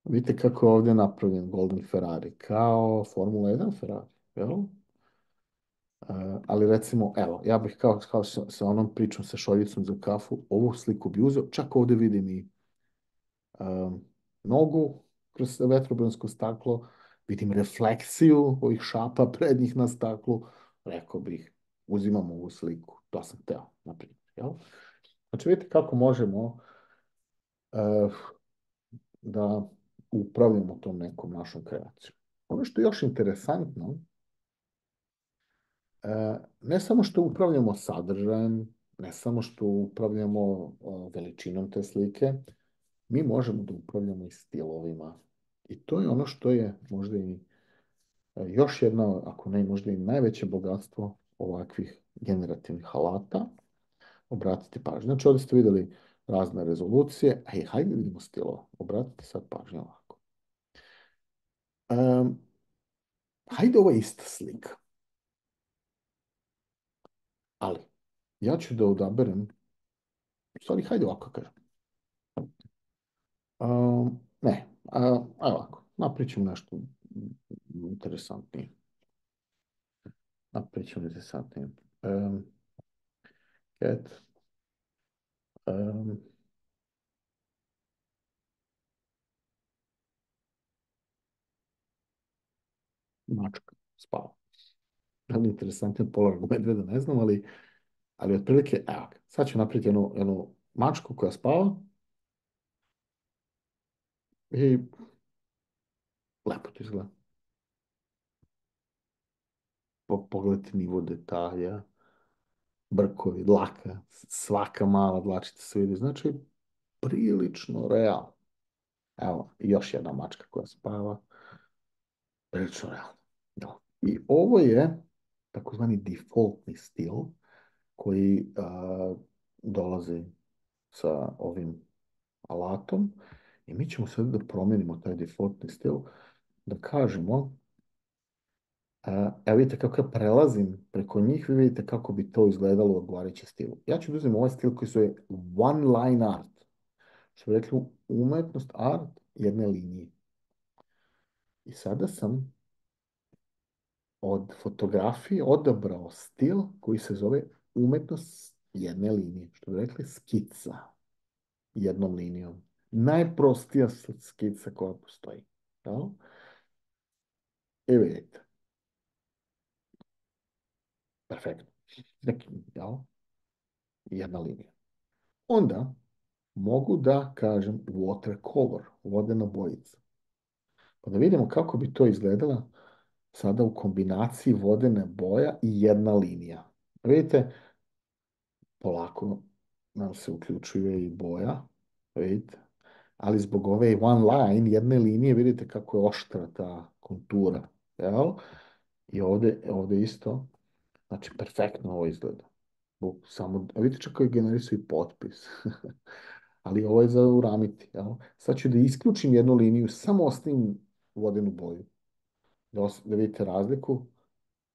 Vidite kako je ovdje napravljen Golden Ferrari, kao Formula 1 Ferrari, jel? Uh, ali recimo, evo, ja bih kao, kao sa, sa onom pričom sa šoljicom za kafu, ovu sliku bi uzeo, čak ovdje vidim i um, nogu kroz vetrobransko staklo, vidim refleksiju ovih šapa prednjih na staklu, rekao bih, uzimam ovu sliku, to sam teo, na primjer, jel? Znači, vidite kako možemo uh, da upravljamo tom nekom našom kreacijom. Ono što je još interesantno, uh, ne samo što upravljamo sadržajem, ne samo što upravljamo uh, veličinom te slike, mi možemo da upravljamo i stilovima. I to je ono što je možda i još jedno, ako ne možda i najveće bogatstvo ovakvih generativnih alata, obratite pažnju. Znači, ovdje ste vidjeli razne rezolucije. Ej, hajde vidimo stilo. Obratite sad pažnju ovako. Um, hajde ovo je ista slika. Ali, ja ću da odaberem, stvari, hajde ovako kažem. Um, ne, a, ovako, napričam nešto interesantnije. Napričam interesantnije. Um, Cat. Um, mačka spava. Ali interesantno polarnog medveda, ne znam, ali, ali otprilike, evo, sad ću napraviti jednu, jednu mačku koja spava i lepo to izgleda. Pogledajte nivo detalja brkovi, dlaka, svaka mala dlačica se vidi. Znači, prilično realno. Evo, još jedna mačka koja spava. Prilično realno. I ovo je takozvani defaultni stil koji a, dolazi sa ovim alatom i mi ćemo sad da promijenimo taj defaultni stil, da kažemo Evo vidite kako ja prelazim preko njih, vi vidite kako bi to izgledalo u odgovarajućem stilu. Ja ću da uzem ovaj stil koji se one line art. Što bi rekli umetnost art jedne linije. I sada sam od fotografije odabrao stil koji se zove umetnost jedne linije. Što bi rekli skica jednom linijom. Najprostija skica koja postoji. I vidite. Perfektno. Neki, jel? Jedna linija. Onda mogu da kažem watercolor, vodena bojica. Pa da vidimo kako bi to izgledalo sada u kombinaciji vodene boja i jedna linija. Vidite, polako nam se uključuje i boja, vidite, ali zbog ove one line, jedne linije, vidite kako je oštra ta kontura, jel? I ovdje, ovdje isto Znači, perfektno ovo izgleda. Samo, vidite čak koji generisuje i potpis. Ali ovo je za uramiti. Jel? Sad ću da isključim jednu liniju, samo ostavim vodenu boju. Da, da vidite razliku.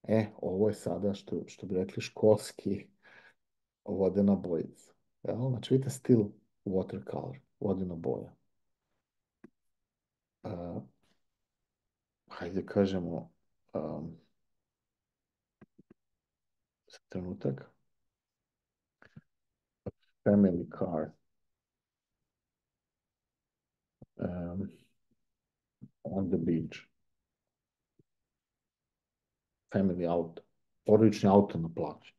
E, ovo je sada, što, što bi rekli, školski vodena bojica. Jel? Znači, vidite stil watercolor, vodena boja. Uh, hajde kažemo, um, trenutak. family car. Um, on the beach. Family auto. Porodični auto na plaži.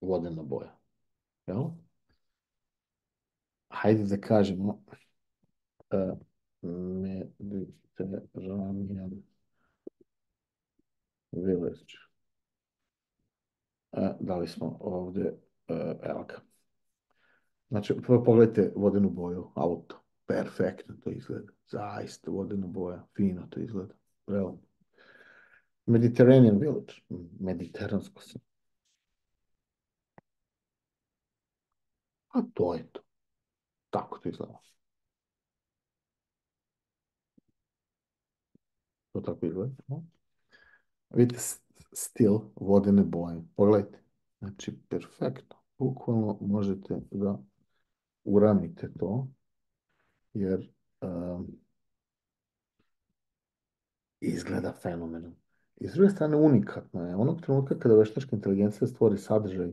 Vodena boja. Jel? Hajde da kažemo uh, Mediterranean Village. Uh, da li smo ovdje, uh, evo ga. Znači, pogledajte vodenu boju, auto. Perfektno to izgleda. Zaista vodena boja. Fino to izgleda. Evo. Mediterranean Village. Mediteransko se. A to je to. Tako to izgleda. To tako izgleda. Vidite stil vodene boje. Pogledajte. Znači, perfektno. Bukvalno možete da uramite to, jer um, izgleda fenomenalno. I s druge strane unikatno je. Onog trenutka kada veštačka inteligencija stvori sadržaj,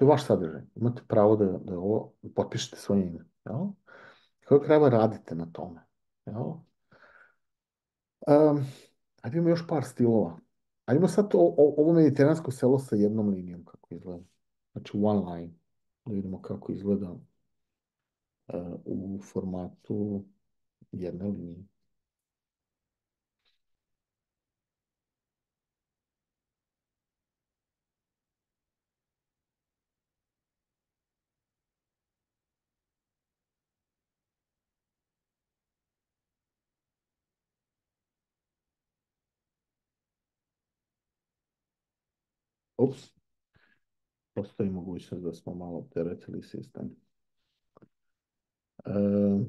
to je vaš sadržaj. Imate pravo da, da ovo potpišete svoje ime. Jel? Kako treba radite na tome. Jel? Um, ajde imamo još par stilova. Imamo sad to, ovo mediteransko selo sa jednom linijom kako izgleda. Znači one line. Da vidimo kako izgleda u formatu jedne linije. Ups, postoji mogućnost da smo malo opteretili sistem. Uh,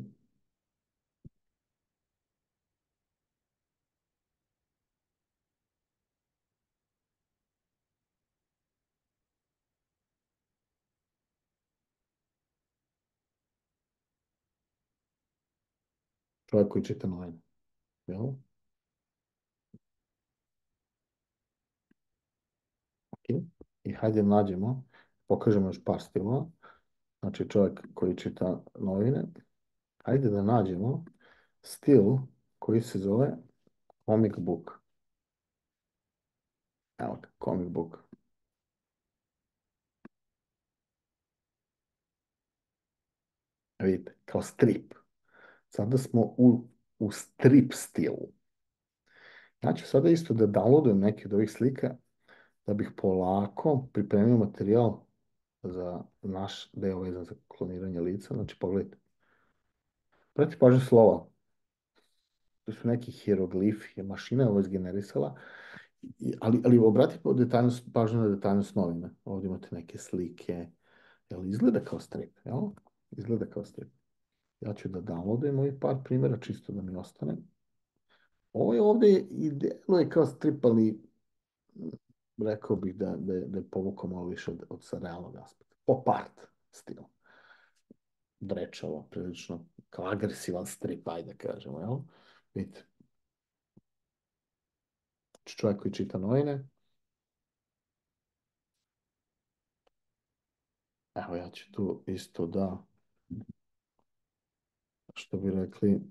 čovjek koji čita novine. Jel? Ok. I hajde nađemo, pokažemo još par stilova. Znači čovjek koji čita novine. Hajde da nađemo stil koji se zove comic book. Evo ga, comic book. Vidite, kao strip. Sada smo u, u strip stilu. Znači, sada isto da downloadujem neke od ovih slika da bih polako pripremio materijal za naš deo vezan za kloniranje lica. Znači, pogledajte. Prati pažnju slova. To su neki hieroglifi, je mašina ovo izgenerisala, ali, ali obrati pažnju na detaljnost novine. Ovdje imate neke slike. Jel izgleda kao strip, jel? Izgleda kao strip. Ja ću da downloadujem ovih par primjera, čisto da mi ostane. Ovo je ovdje i deluje kao strip, ali rekao bih da, da, da je povukao malo više od, od sa realnog aspekta. Pop art stil. Drečavo, prilično kao agresivan strip, ajde kažemo, jel? Vidite. Čovjek koji čita novine. Evo ja ću tu isto da, što bi rekli,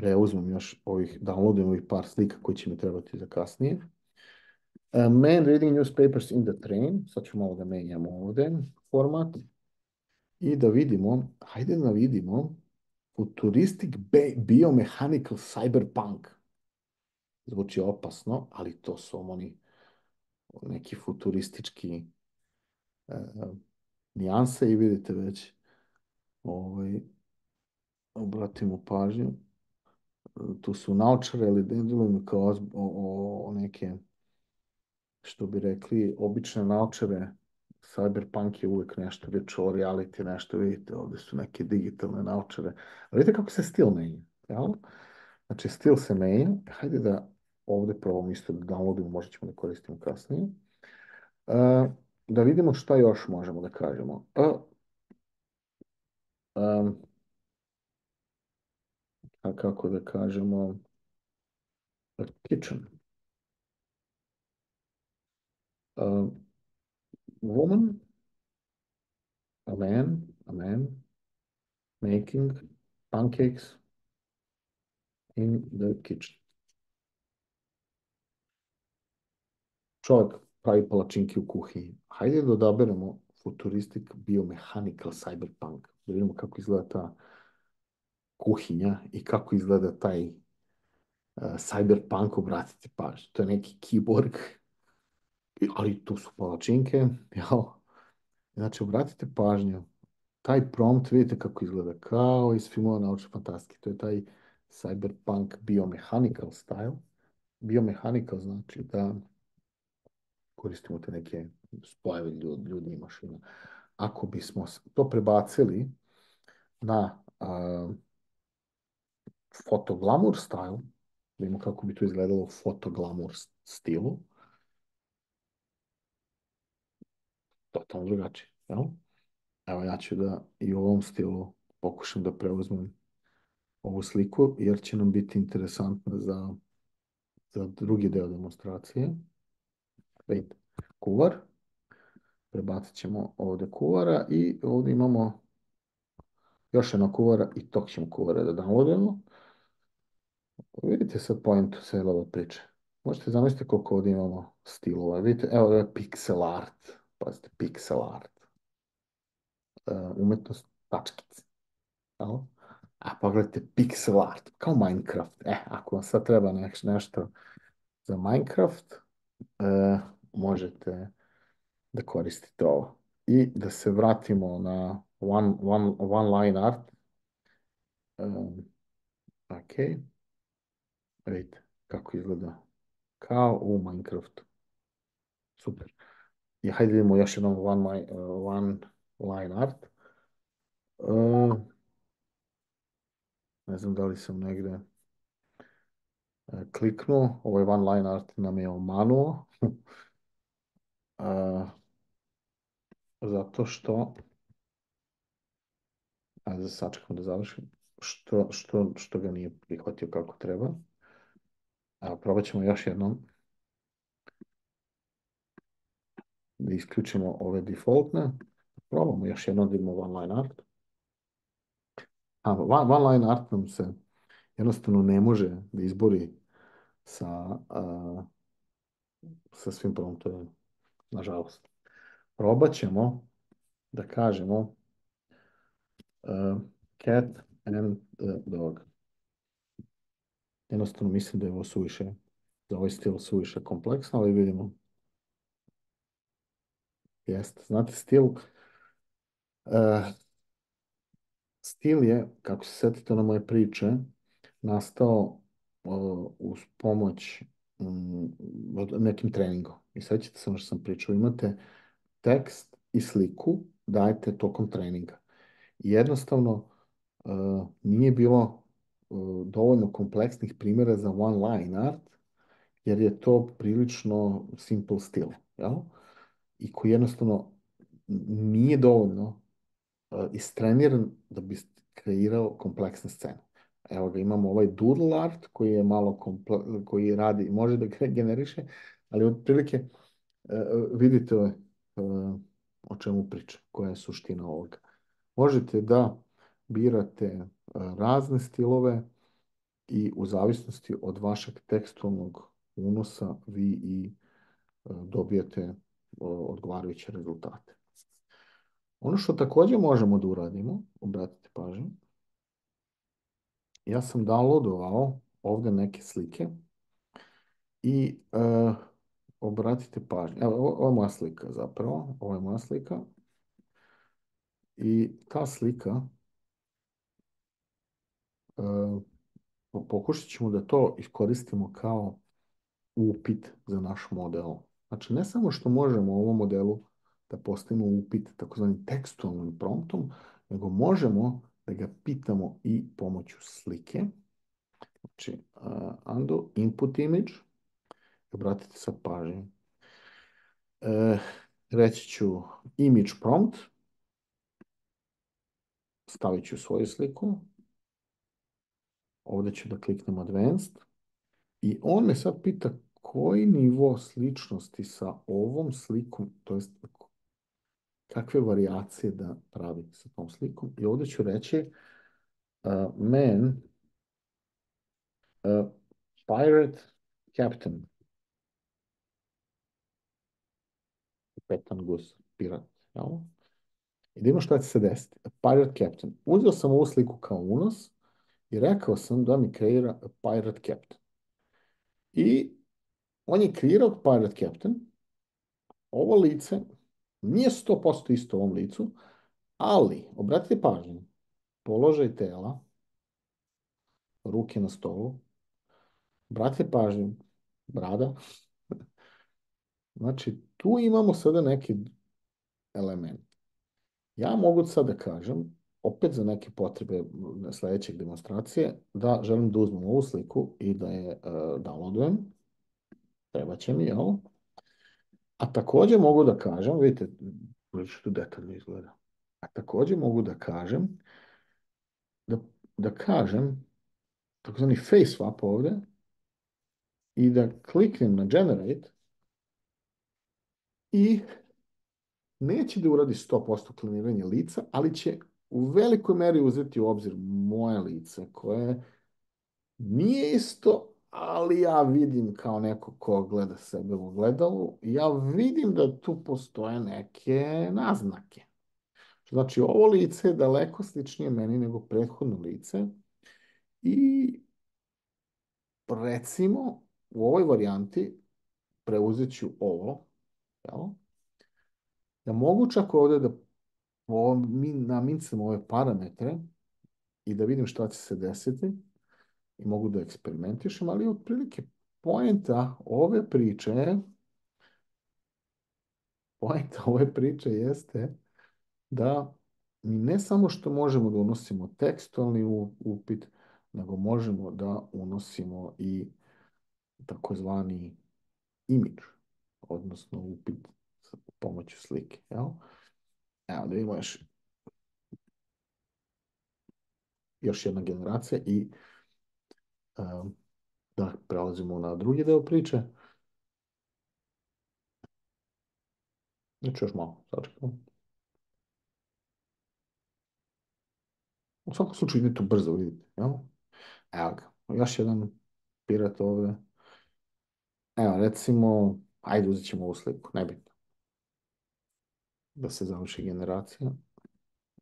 preuzmem još ovih, downloadujem ovih par slika koji će mi trebati za kasnije. Uh, man reading newspapers in the train. Sad ću malo da menjamo ovdje format. I da vidimo, hajde da vidimo futuristic biomechanical cyberpunk. Zvuči opasno, ali to su oni neki futuristički uh, nijanse i vidite već ovaj, obratimo pažnju tu su naučare, ali ne kao o, o, neke, što bi rekli, obične naučare. Cyberpunk je uvijek nešto, virtual reality, nešto, vidite, ovdje su neke digitalne naučare. Vidite kako se stil menja, jel? Znači, stil se menja. Hajde da ovdje probamo isto da downloadimo, možda ćemo da koristimo kasnije. Uh, da vidimo šta još možemo da kažemo. Uh, um, a kako da kažemo, kitchen. uh, woman, a man, a man making pancakes in the kitchen. Čovjek pravi palačinke u kuhinji. Hajde da odaberemo futuristic biomechanical cyberpunk. Da vidimo kako izgleda ta kuhinja i kako izgleda taj uh, cyberpunk, obratite pažnju. To je neki kiborg, ali tu su palačinke, jel? Znači, obratite pažnju, taj prompt, vidite kako izgleda, kao iz filmova naučne fantastike. To je taj cyberpunk biomechanical style. Biomechanical znači da koristimo te neke spojeve ljudi, ljudi i mašina. Ako bismo to prebacili na fotoglamur style, vidimo kako bi to izgledalo u fotoglamur stilu, totalno drugačije. Jel? Evo ja ću da i u ovom stilu pokušam da preuzmem ovu sliku, jer će nam biti interesantna za, za drugi deo demonstracije. Vidite, kuvar. Prebacit ćemo ovdje kuvara i ovdje imamo još jedno kuvara i tog ćemo kuvara da downloadujemo. Vidite sad point cijela ove priče. Možete zamisliti koliko ovdje imamo stilova. Vidite, evo je pixel art. Pazite, pixel art. Uh, umetnost tačkice. A pogledajte pixel art, kao Minecraft. E, ako vam sad treba nešto za Minecraft, uh, možete da koristite ovo. I da se vratimo na one, one, one line art. Um, ok. Vidite kako izgleda. Kao u Minecraftu. Super. I hajde vidimo još jednom one, line art. Uh, ne znam da li sam negde uh, kliknuo. Ovo je one line art nam je omanuo. uh, zato što ajde da sačekam da završim što, što, što ga nije prihvatio kako treba. Evo, probat ćemo još jednom da isključimo ove defaultne. Probamo još jednom da imamo one-line art. A one-line art nam se jednostavno ne može da izbori sa, sa svim promptovima, nažalost. Probat ćemo da kažemo uh, cat and dog. Jednostavno mislim da je ovo suviše, za ovaj stil suviše kompleksno, ali vidimo Jeste. Znate, stil, uh, stil je, kako se setite na moje priče, nastao uh, uz pomoć um, nekim treningom. I sećate se ono što sam pričao, imate tekst i sliku, dajte tokom treninga. I jednostavno uh, nije bilo dovoljno kompleksnih primjera za one line art, jer je to prilično simple stil. Jel? i koji jednostavno nije dovoljno uh, istreniran da bi kreirao kompleksne scene. Evo ga, imamo ovaj doodle art koji je malo komple koji radi, može da generiše, ali otprilike uh, vidite o čemu pričam, koja je suština ovoga. Možete da birate razne stilove i u zavisnosti od vašeg tekstualnog unosa vi i dobijete odgovarajuće rezultate. Ono što također možemo da uradimo, obratite pažnju, ja sam downloadovao ovdje neke slike i uh, obratite pažnju. Evo, ovo je moja slika zapravo, ovo je moja slika. I ta slika, pokušat ćemo da to iskoristimo kao upit za naš model. Znači, ne samo što možemo u ovom modelu da postavimo upit takozvanim tekstualnim promptom, nego možemo da ga pitamo i pomoću slike. Znači, undo input image. Obratite sad pažnju. Uh, reći ću image prompt. Stavit ću svoju sliku. Ovdje ću da kliknem advanced. I on me sad pita koji nivo sličnosti sa ovom slikom, to jest kakve varijacije da pravi sa tom slikom. I ovdje ću reći uh, man uh, pirate captain. Petan gus, pirat. I da imamo šta će se desiti. Pirate captain. Uzeo sam ovu sliku kao unos i rekao sam da mi kreira pirate captain. I on je kreirao pirate captain. Ovo lice nije 100% isto ovom licu, ali, obratite pažnju, položaj tela, ruke na stolu, obratite pažnju, brada, znači tu imamo sada neki element. Ja mogu sad da kažem, opet za neke potrebe sljedećeg demonstracije, da želim da uzmem ovu sliku i da je uh, downloadujem. Treba će mi, jel? A također mogu da kažem, vidite, što detaljno izgleda. A također mogu da kažem, da, da kažem, takozvani face swap ovdje, i da kliknem na generate i neće da uradi 100% kloniranje lica, ali će u velikoj meri uzeti u obzir moje lice koje nije isto, ali ja vidim kao neko ko gleda sebe u gledalu, ja vidim da tu postoje neke naznake. Znači, ovo lice je daleko sličnije meni nego prethodno lice i recimo u ovoj varijanti preuzet ću ovo, jel? Ja mogu čak ovdje da namincam ove parametre i da vidim šta će se desiti i mogu da eksperimentišem, ali otprilike poenta ove priče poenta ove priče jeste da mi ne samo što možemo da unosimo tekstualni upit, nego možemo da unosimo i takozvani imidž, odnosno upit pomoću slike. Jel? Evo da vidimo još, još jedna generacija i um, da prelazimo na drugi deo priče. Znači još malo, sačekamo. U svakom slučaju ide tu brzo, vidite. Evo ga, još jedan pirat ovdje. Evo, recimo, ajde uzet ćemo ovu sliku, nebitno. Da se završi generacija.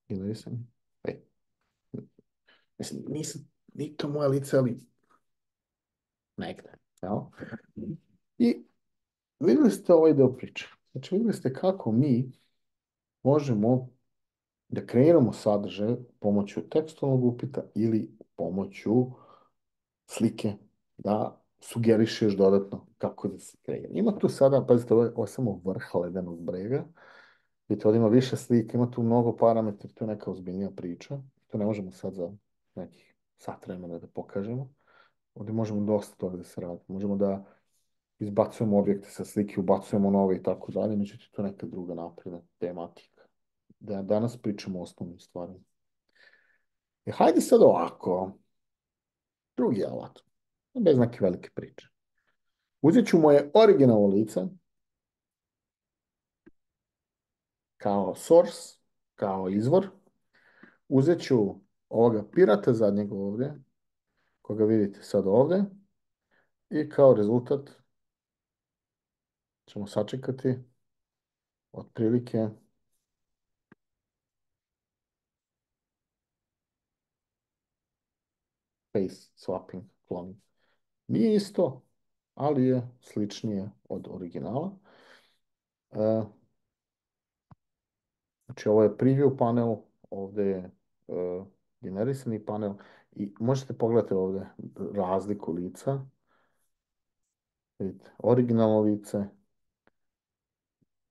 Generisanje. Ej. Mislim, nisam, nije to moje lice, ali negde. Jel? I vidjeli ste ovaj deo priče. Znači, vidjeli ste kako mi možemo da kreiramo sadržaj pomoću tekstualnog upita ili pomoću slike da sugerišeš dodatno kako da se kreira. Ima tu sada, pazite, ovo je samo vrh ledenog brega. Vidite, ovdje ima više slike, ima tu mnogo parametra, to je neka ozbiljnija priča. To ne možemo sad za nekih sat vremena da pokažemo. Ovdje možemo dosta toga da se radi. Možemo da izbacujemo objekte sa slike, ubacujemo nove i tako dalje, međutim to je neka druga napredna tematika. Da danas pričamo o osnovnim stvarima. E, hajde sad ovako. Drugi alat bez neke velike priče. Uzet ću moje originalno lice kao source, kao izvor. Uzet ću ovoga pirata zadnjeg ovdje, koga vidite sad ovdje, i kao rezultat ćemo sačekati otprilike face swapping cloning. Nije isto, ali je sličnije od originala. E, znači ovo je preview panel, ovdje je e, generisani panel i možete pogledati ovdje razliku lica. Vidite, originalno lice,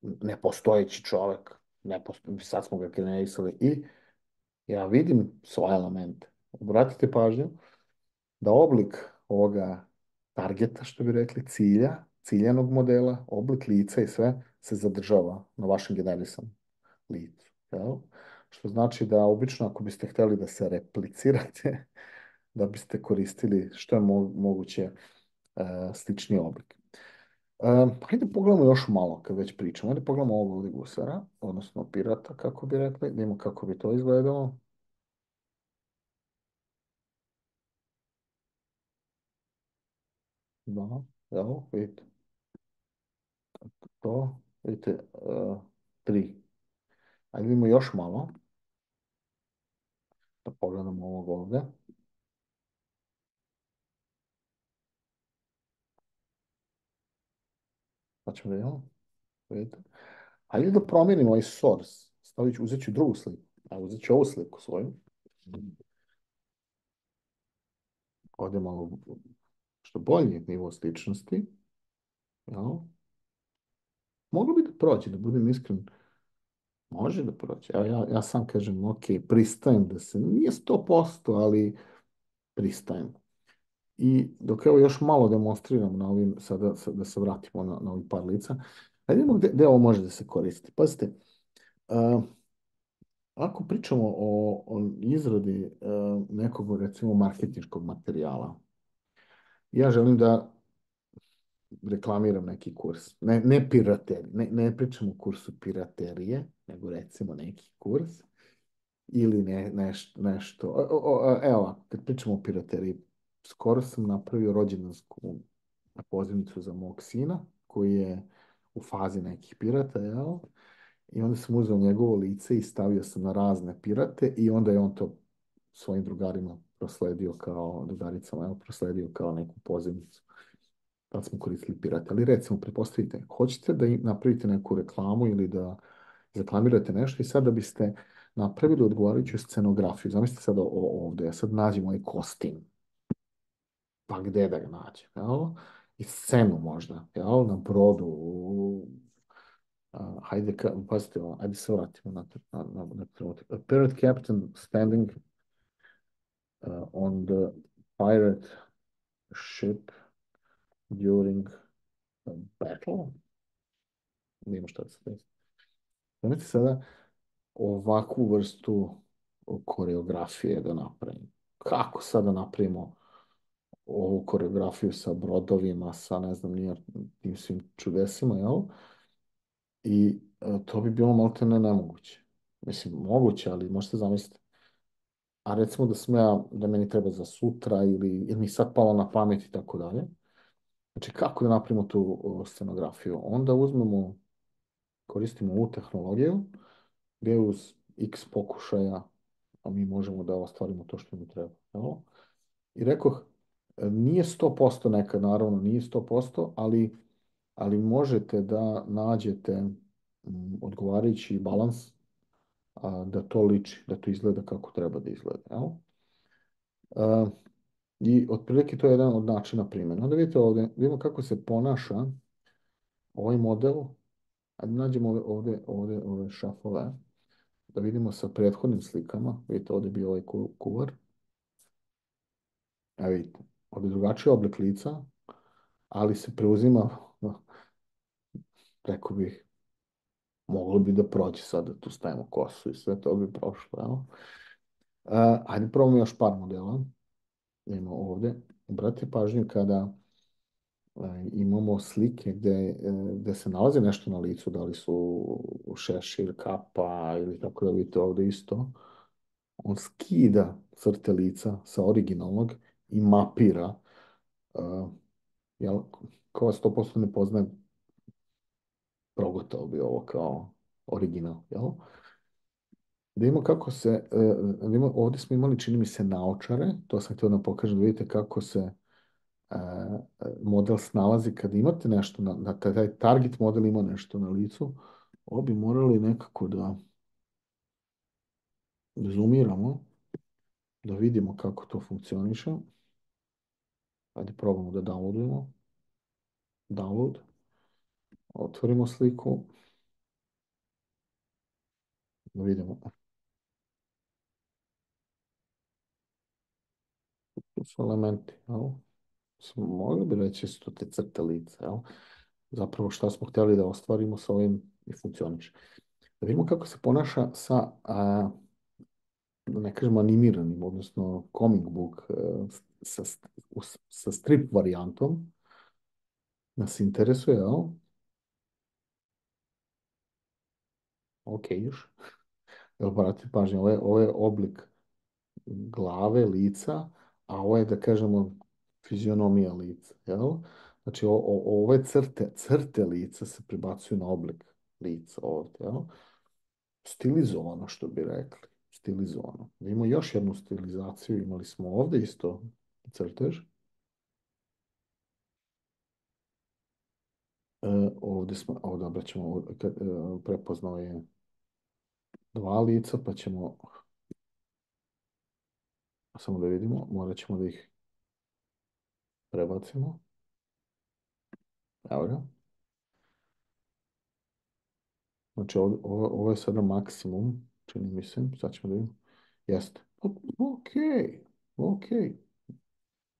nepostojeći čovjek, sad smo ga generisali i ja vidim svoje elemente. Obratite pažnju da oblik ovoga targeta, što bi rekli, cilja, ciljanog modela, oblik lica i sve se zadržava na vašem generisanom licu. Jel? Što znači da obično ako biste htjeli da se replicirate, da biste koristili što je moguće uh, slični oblik. Um, hajde pogledamo još malo kad već pričamo. Hajde pogledamo ovog ovdje gusara, odnosno pirata, kako bi rekli. Vidimo kako bi to izgledalo. Da, evo, vidite. To, vidite, uh, tri. Ajde vidimo još malo. Da pogledamo ovog ovdje. Pa ćemo vidjeti. Vidite. Ajde da promijenimo ovaj source. Stavit ću, uzet ću drugu sliku. A uzet ću ovu sliku svoju. Ovdje malo što bolji nivo sličnosti. Jel? Moglo bi da proći, da budem iskren. Može da proći. Evo ja, ja sam kažem, ok, pristajem da se, nije 100%, ali pristajem. I dok evo još malo demonstriram na ovim, sada, da se vratimo na, na ovih par lica, vidimo gdje, gdje ovo može da se koristi. Pazite, uh, ako pričamo o, o izradi uh, nekog, recimo, marketinškog materijala, ja želim da reklamiram neki kurs. Ne, ne pirateri, ne, ne pričam o kursu piraterije, nego recimo neki kurs ili ne, neš, nešto. O, o, evo, kad pričamo o pirateriji, skoro sam napravio rođendansku pozivnicu za mog sina, koji je u fazi nekih pirata, jel? I onda sam uzeo njegovo lice i stavio sam na razne pirate i onda je on to svojim drugarima prosledio kao, drugaricama, jel, prosledio kao neku pozivnicu. Da smo koristili pirate. Ali recimo, pretpostavite, hoćete da napravite neku reklamu ili da reklamirate nešto i sad da biste napravili odgovarajuću scenografiju. Zamislite sad ovdje, sad nađemo ovaj kostim pa gdje da ga nađe, jel? I scenu možda, jel? Na brodu, uh, hajde, pazite, ajde se vratimo na, na, na, na A pirate captain standing uh, on the pirate ship during a battle. Nijemo šta da se desi. Znate sada ovakvu vrstu koreografije da napravim. Kako sada napravimo ovu koreografiju sa brodovima, sa ne znam nije tim svim čudesima, jel? I e, to bi bilo malo ne nemoguće. Mislim, moguće, ali možete zamisliti. A recimo da sam ja, da meni treba za sutra ili, ili mi sad palo na pamet i tako dalje. Znači, kako da napravimo tu scenografiju? Onda uzmemo, koristimo ovu tehnologiju, gdje uz x pokušaja a mi možemo da ostvarimo to što mi treba. Jel? I rekoh, nije 100% nekad, naravno nije 100%, ali, ali možete da nađete odgovarajući balans da to liči, da to izgleda kako treba da izgleda. A, I otprilike to je jedan od načina primjene. Onda vidite ovdje, vidimo kako se ponaša ovaj model. Ajde nađemo ovdje, ovdje ove šafove, da vidimo sa prethodnim slikama. Vidite, ovdje je bio ovaj kuvar. A vidite, ovdje drugačiji oblik lica, ali se preuzima, rekao bih, moglo bi da prođe sad da tu stavimo kosu i sve to bi prošlo. Evo. Uh, ajde probamo još par modela. Imamo ovdje. Obratite pažnju kada uh, imamo slike gdje, gdje se nalazi nešto na licu, da li su šešir, kapa ili tako da vidite ovdje isto. On skida crte lica sa originalnog i mapira. Uh, jel, ko vas 100% ne poznaje, progotao bi ovo kao original. Jel? Da vidimo kako se, uh, vidimo, ovdje smo imali, čini mi se, naočare, to sam htio da pokažem, da vidite kako se uh, model snalazi kad imate nešto, na, na taj target model ima nešto na licu, ovo bi morali nekako da zoomiramo, da vidimo kako to funkcioniše. Ajde probamo da downloadujemo. Download. Otvorimo sliku. Da vidimo. To su elementi, jel? Mogli bi reći su te crte lice, jel? Zapravo šta smo htjeli da ostvarimo sa ovim i funkcioniše. Da vidimo kako se ponaša sa, a, da ne kažemo animiranim, odnosno comic book sa, sa strip varijantom, nas interesuje, jel? Ok, još. Evo, brate, pažnje, ovo je, ovo je oblik glave, lica, a ovo je, da kažemo, fizionomija lica, jel? Znači, o, o- ove crte, crte lica se prebacuju na oblik lica ovdje, jel? Stilizovano, što bi rekli. Stilizovano. Da imamo još jednu stilizaciju, imali smo ovdje isto crtež. E, ovdje smo, ovdje kad, e, prepoznao je dva lica, pa ćemo, samo da vidimo, morat ćemo da ih prebacimo. Evo ga. Znači, ovo, je sada maksimum, čini mi se, sad ćemo da vidimo. Jeste. Ok, ok.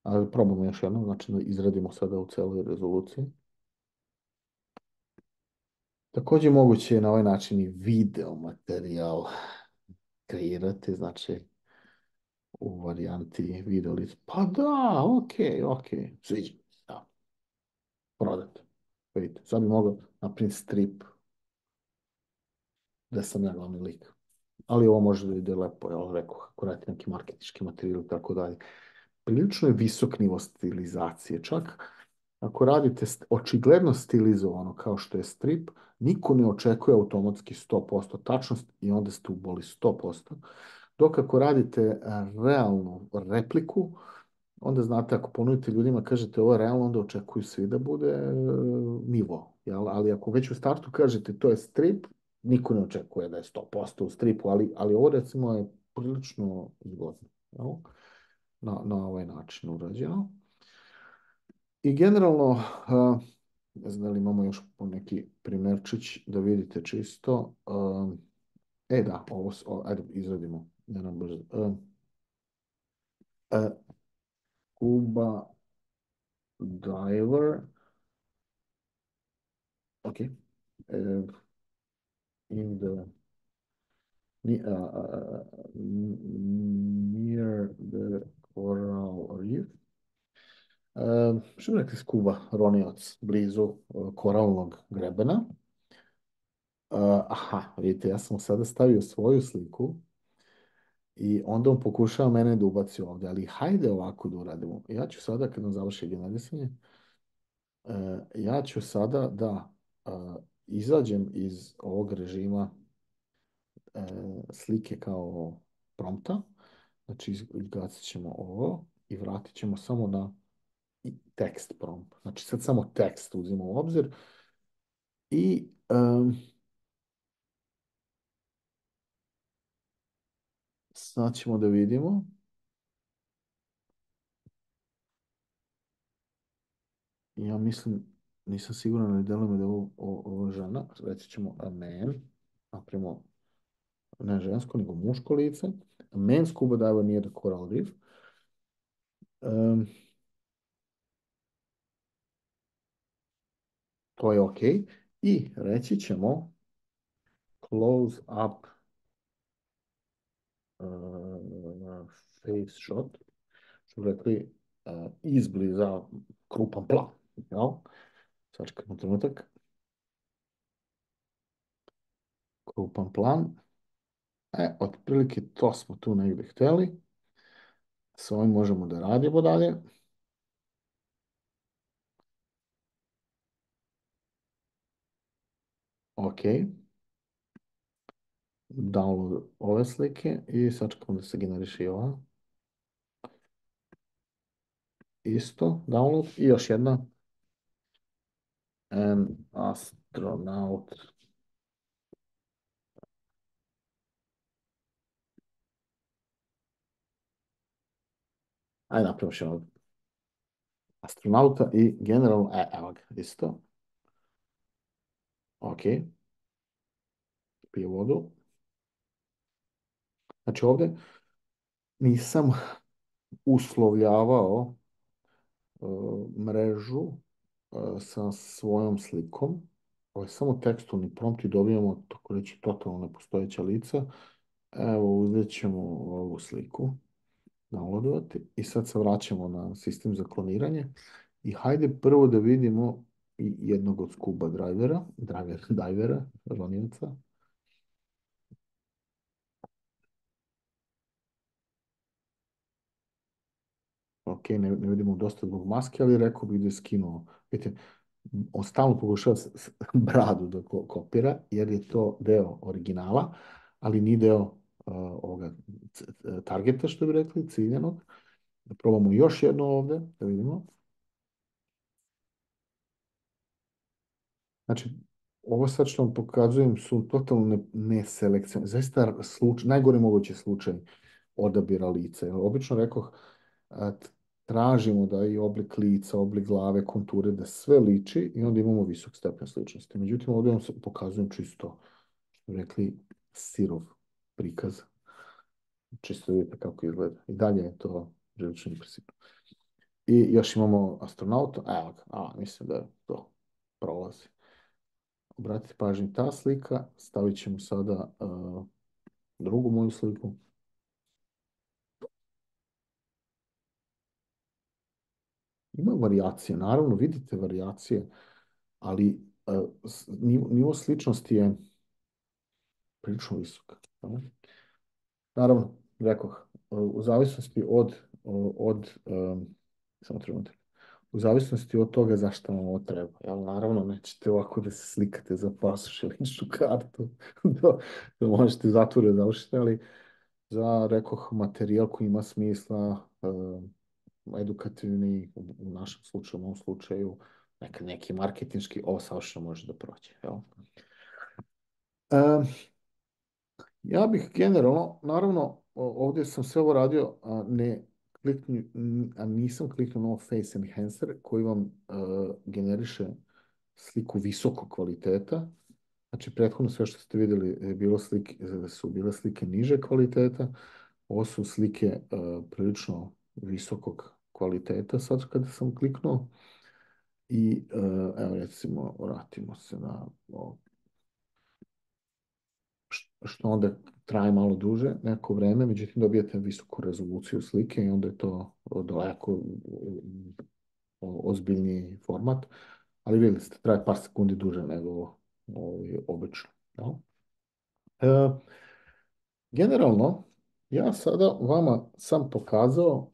Ali probamo još jednom, znači da izradimo sada u celoj rezoluciji. Također moguće je na ovaj način i video materijal kreirati, znači u varijanti video list. Pa da, ok, ok, sviđa mi se, da. Prodat. Vidite, sad bi mogao napraviti strip da sam ja glavni lik. Ali ovo može da ide lepo, ja rekao, ako radite neki marketički materijal i tako dalje. Prilično je visok nivo stilizacije. Čak ako radite očigledno stilizovano kao što je strip, niko ne očekuje automatski 100% tačnost i onda ste uboli 100%. Dok ako radite a, realnu repliku, onda znate, ako ponudite ljudima, kažete ovo je realno, onda očekuju svi da bude e, nivo. Jel? Ali ako već u startu kažete to je strip, niko ne očekuje da je 100% u stripu, ali, ali ovo recimo je prilično zgodno. Jel? Na, na ovaj način urađeno. I generalno, a, ne znam da li imamo još neki primjerčić da vidite čisto. e da, ovo, ajde izradimo. Da brzo. A, a, Kuba Diver. Ok. E, in the a, near the coral reef. Što bi rekli skuba, ronioc, blizu koralnog grebena. Aha, vidite, ja sam sada stavio svoju sliku i onda on pokušava mene da ubaci ovdje, ali hajde ovako da uradimo. Ja ću sada, kad nam završi generisanje, e, ja ću sada da e, izađem iz ovog režima e, slike kao prompta, znači iz- izbacit ćemo ovo i vratit ćemo samo na tekst prompt. Znači sad samo tekst uzimo u obzir i em, ćemo da vidimo Ja mislim, nisam siguran, ali deluje mi da je ovo, žena. Reći ćemo a man. Napravimo ne žensko, nego muško lice. A man scuba diver near the coral reef. To je ok. I reći ćemo close up face shot. Što bi rekli izbliza krupan plan. Jel? Sačekajmo trenutak. Krupan plan. E, otprilike to smo tu negdje htjeli. S ovim možemo da radimo dalje. Ok. Download ove slike i sačekamo da se generiše i ova. Isto, download i još jedna. An astronaut. Ajde napravimo još jednog astronauta i generalno, e, evo ga, isto. Ok. Pije vodu. Znači ovdje nisam uslovljavao e, mrežu e, sa svojom slikom. Ovo je samo tekstovni prompt i dobijamo, tako reći, totalno nepostojeća lica. Evo, uzet ćemo ovu sliku, downloadovati i sad se vraćamo na sistem za kloniranje i hajde prvo da vidimo jednog od scuba drivera, driver, divera, ronioca. Ok, ne, ne vidimo dosta zbog maske, ali rekao bih da je skinuo. Vidite, on stalno pokušava bradu da ko- kopira, jer je to deo originala, ali nije deo uh, ovoga targeta, što bi rekli, ciljanog. Da probamo još jedno ovde, da vidimo. Znači, ovo sad što vam pokazujem su totalno ne, neselekcion, zaista sluč, najgore mogući slučaj odabira lica. Jer Obično rekoh, t- tražimo da i oblik lica, oblik glave, konture, da sve liči i onda imamo visok stepen sličnosti. Međutim, ovdje vam se pokazujem čisto, što rekli, sirov prikaz. Čisto vidite kako izgleda. I dalje je to prilično impresivno. I još imamo astronauta. Evo ga, a, mislim da to prolazi. Obratite pažnju ta slika, stavit ćemo sada uh, drugu moju sliku. Ima varijacije, naravno vidite varijacije, ali s- nivo, sličnosti je prilično visok. Naravno, rekoh, uh, u zavisnosti od, od um, samo trenutak, u zavisnosti od toga zašto vam ovo treba. Naravno, nećete ovako da se slikate za pasoš ili ličnu kartu, da, da možete zatvore završiti, ali za, rekoh, materijal koji ima smisla, edukativni, u, našem slučaju, u mom slučaju, neka, neki marketinški, ovo savršeno može da prođe. Jel? Um, ja bih generalno, naravno, ovdje sam sve ovo radio, a ne kliknu, a nisam kliknuo na Face Enhancer koji vam uh, generiše sliku visokog kvaliteta. Znači, prethodno sve što ste vidjeli je bilo slike, su bile slike niže kvaliteta. Ovo su slike uh, prilično visokog kvaliteta sad kada sam kliknuo. I uh, evo recimo, vratimo se na ovo što onda traje malo duže, neko vreme, međutim dobijete visoku rezoluciju slike i onda je to daleko o- ozbiljniji format, ali vidjeli ste, traje par sekundi duže nego ovaj, obično. jel? E, generalno, ja sada vama sam pokazao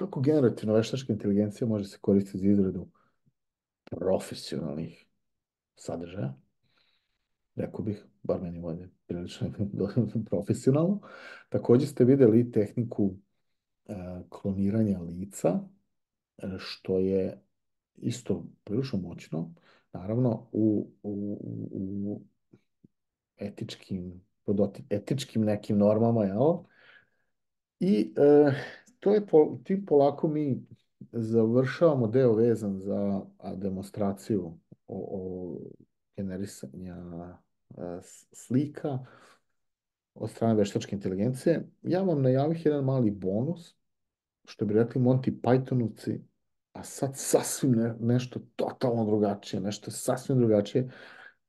kako generativna veštačka inteligencija može se koristiti za izradu profesionalnih sadržaja rekao bih, bar meni ovdje prilično profesionalno. Također ste vidjeli tehniku e, kloniranja lica, e, što je isto prilično moćno, naravno u, u, etičkim, pod etičkim nekim normama, jel? I e, to je po, tim polako mi završavamo deo vezan za demonstraciju o, o generisanja slika od strane veštačke inteligencije. Ja vam najavih jedan mali bonus, što bi rekli Monty Pythonovci, a sad sasvim ne, nešto totalno drugačije, nešto sasvim drugačije.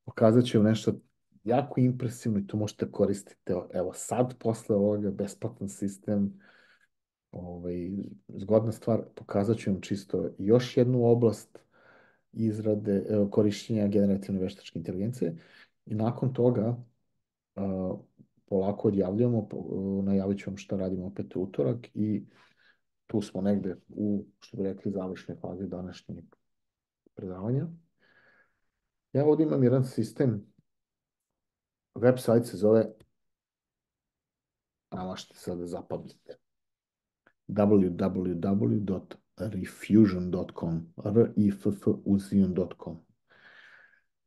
Pokazat ću nešto jako impresivno i to možete koristiti. Evo sad, posle ovoga, besplatan sistem, ovaj, zgodna stvar, pokazat ću vam čisto još jednu oblast izrade, evo, korišćenja generativne veštačke inteligencije i nakon toga polako odjavljujemo, po- najavit ću vam šta radimo opet utorak i tu smo negde u, što bi rekli, završnoj fazi današnjeg predavanja. Ja ovdje imam jedan sistem, website se zove, a možete sad da zapamtite, www.refusion.com r-i-f-f-u-z-i-on.com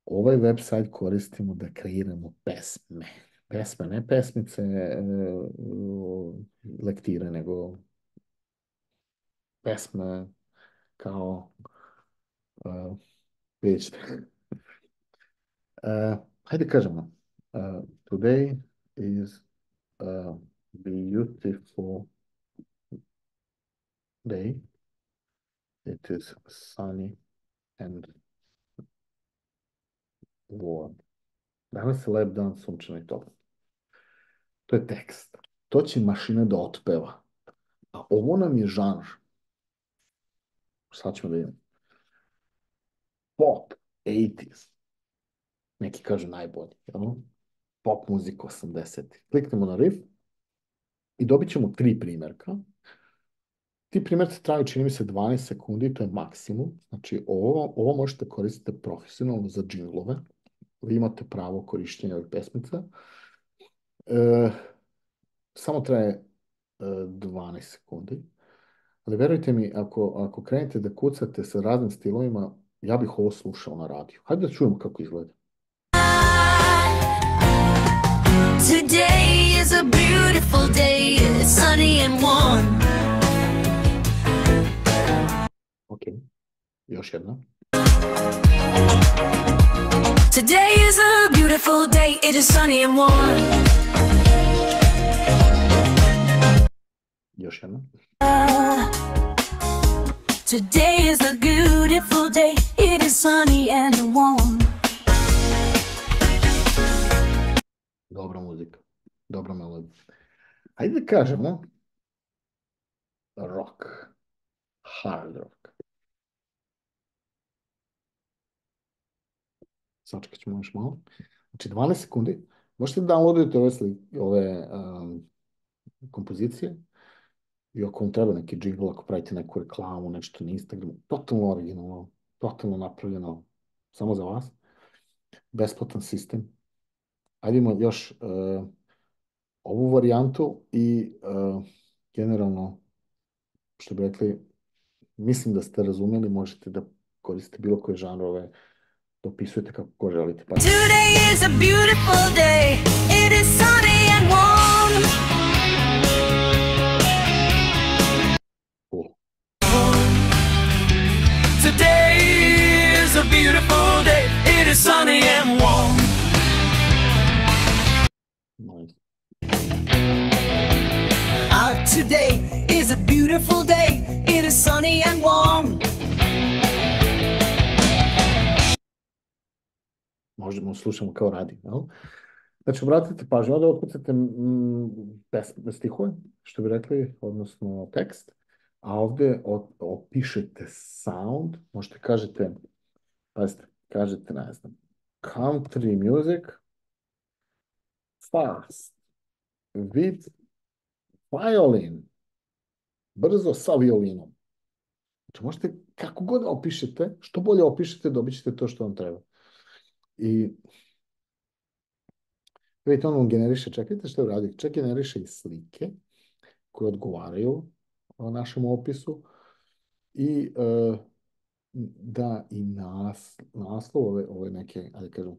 Ovaj website koristimo da kreiramo pesme. Pesme, ne pesmice, e, lektire, nego pesme kao ćete. Uh, hajde kažemo, uh, today is a beautiful day. It is sunny and warm. Danas je lep dan, sunčan i toplo. To je tekst. To će mašina da otpeva. A ovo nam je žanr. Sad ćemo da vidimo. pop 80s. Neki kažu najbolji. Jel? Pop muzika 80. Kliknemo na riff i dobit ćemo tri primjerka. Ti primjerci traju, čini mi se, 12 sekundi, to je maksimum. Znači, ovo, ovo možete koristiti profesionalno za džinglove. Vi imate pravo korištenja ovih pesmica. E, samo traje e, 12 sekundi. Ali verujte mi, ako, ako krenete da kucate sa raznim stilovima, ja bih ovo slušao na radiju. Hajde da čujemo kako izgleda. Today is a beautiful day. It's sunny and warm. Ok. Još jedna. Today is a beautiful day. It is sunny and warm. Još jedna. Today is a beautiful day. It is sunny and warm. Dobra muzika. Dobra melodija. Hajde da kažemo rock. Hard rock. Sačekat ćemo još malo. Znači 12 sekundi. Možete da downloadujete ove, sli- ove um, kompozicije i ako vam treba neki jingle, ako pravite neku reklamu, nešto na Instagramu, totalno originalno, totalno napravljeno samo za vas. Besplatan sistem. Ajde imamo još uh, ovu varijantu i uh, generalno, što bi rekli, mislim da ste razumjeli, možete da koristite bilo koje žanrove, dopisujete kako ko želite. Pa Today is a beautiful day. It is sunny and warm. cool. Today is a beautiful day. It is sunny and warm. Nice. Ah, today is a beautiful day. It is sunny and warm. Možemo slušamo kao radio. Jel? Znači, obratite pažnju, ovdje otkucate mm, pes- stihove, što bi rekli, odnosno tekst, a ovdje o- opišete sound, možete kažete, pazite, kažete, ne znam, country music, fast, with violin, brzo sa violinom. Znači, možete kako god opišete, što bolje opišete, dobit ćete to što vam treba. I vidite, on generiše, čekajte što radi, čak generiše i slike koje odgovaraju o našem opisu i e, da i nas, naslov ove, ove neke, ajde kažem,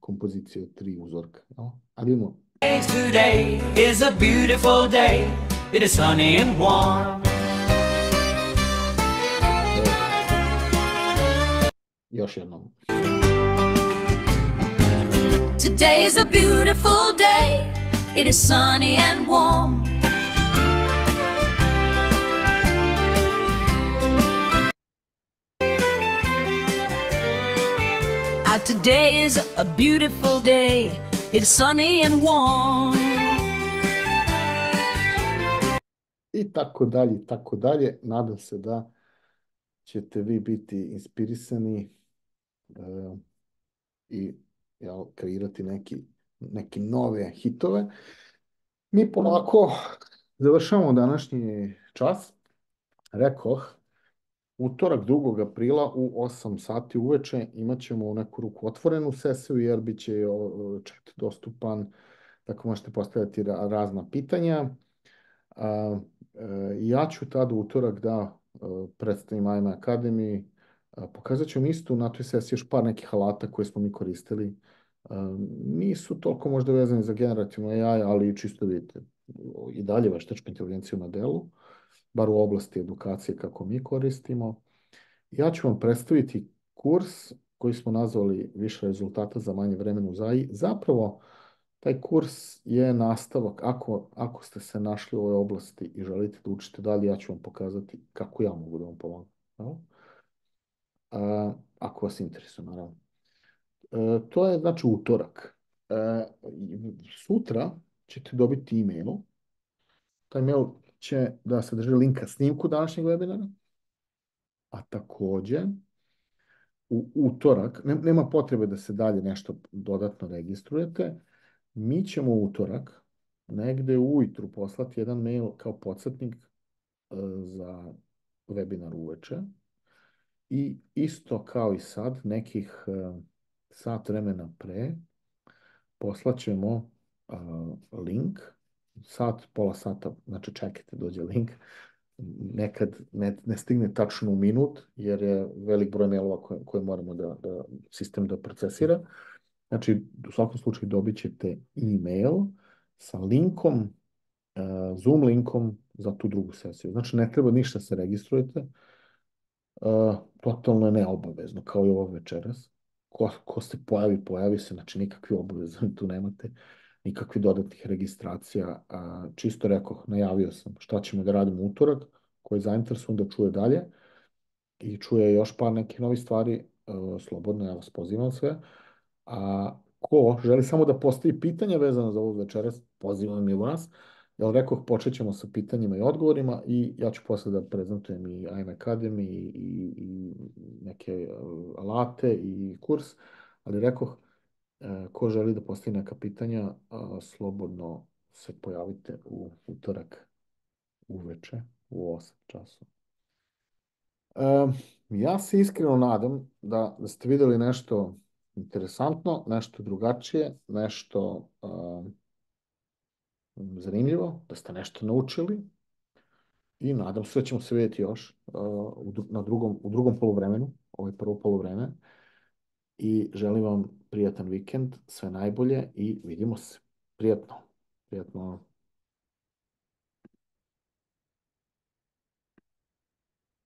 kompozicije od tri uzorka. No? Ali imamo, Today is a beautiful day. It is sunny and warm. još jednom. Today is a beautiful day. It is sunny and warm. Ah, today is a beautiful day. It is sunny and warm. I tako dalje, tako dalje. Nadam se da ćete vi biti inspirisani e, i jel, kreirati neki, neki nove hitove. Mi polako završavamo današnji čas. Rekoh, utorak 2. aprila u 8 sati uveče imat ćemo neku ruku otvorenu sesiju jer bit će chat dostupan, tako možete postavljati ra- razna pitanja. E, ja ću tada u utorak da e, predstavim IMA Academy. Pokazat ću vam isto na toj sesiji još par nekih alata koje smo mi koristili. Nisu toliko možda vezani za generativno AI, ali čisto vidite i dalje veštačka inteligencija na delu, bar u oblasti edukacije kako mi koristimo. Ja ću vam predstaviti kurs koji smo nazvali više rezultata za manje vremena u ZAI. Zapravo, taj kurs je nastavak. Ako, ako ste se našli u ovoj oblasti i želite da učite dalje, ja ću vam pokazati kako ja mogu da vam? A, ako vas interesuje, naravno. E, to je znači utorak. E, sutra ćete dobiti e-mail. Taj mail će da sadrži link ka snimku današnjeg webinara, a također u utorak, ne- nema potrebe da se dalje nešto dodatno registrujete, mi ćemo u utorak negde ujutru poslati jedan mail kao podsjetnik e, za webinar uveče i isto kao i sad, nekih sat vremena pre, poslaćemo link, sat, pola sata, znači čekajte, dođe link, nekad ne, ne stigne tačno u minut, jer je velik broj mailova koje, koje moramo da, da sistem da procesira. Znači, u svakom slučaju dobit ćete e-mail sa linkom, uh, Zoom linkom za tu drugu sesiju. Znači, ne treba ništa se registrujete, uh, totalno je neobavezno, kao i ovo večeras ko, ko se pojavi, pojavi se, znači nikakve obaveze tu nemate, nikakvi dodatnih registracija. A, čisto rekoh, najavio sam šta ćemo da radimo utorak, koji je zainteresovan da čuje dalje i čuje još par nekih novih stvari, a, slobodno, ja vas pozivam sve. A ko želi samo da postavi pitanja vezano za ovo večeras, pozivam i vas. Jel rekoh, počet ćemo sa pitanjima i odgovorima i ja ću posle da prezentujem i IM Academy i, i, i neke uh, alate i kurs, ali rekoh, uh, ko želi da postavi neka pitanja, uh, slobodno se pojavite u utorak uveče u 8 časova. Uh, ja se iskreno nadam da, da ste videli nešto interesantno, nešto drugačije, nešto zanimljivo, da ste nešto naučili i nadam se da ćemo se vidjeti još uh, na drugom, u drugom polovremenu, ovo je prvo polovreme i želim vam prijatan vikend, sve najbolje i vidimo se. Prijatno, prijatno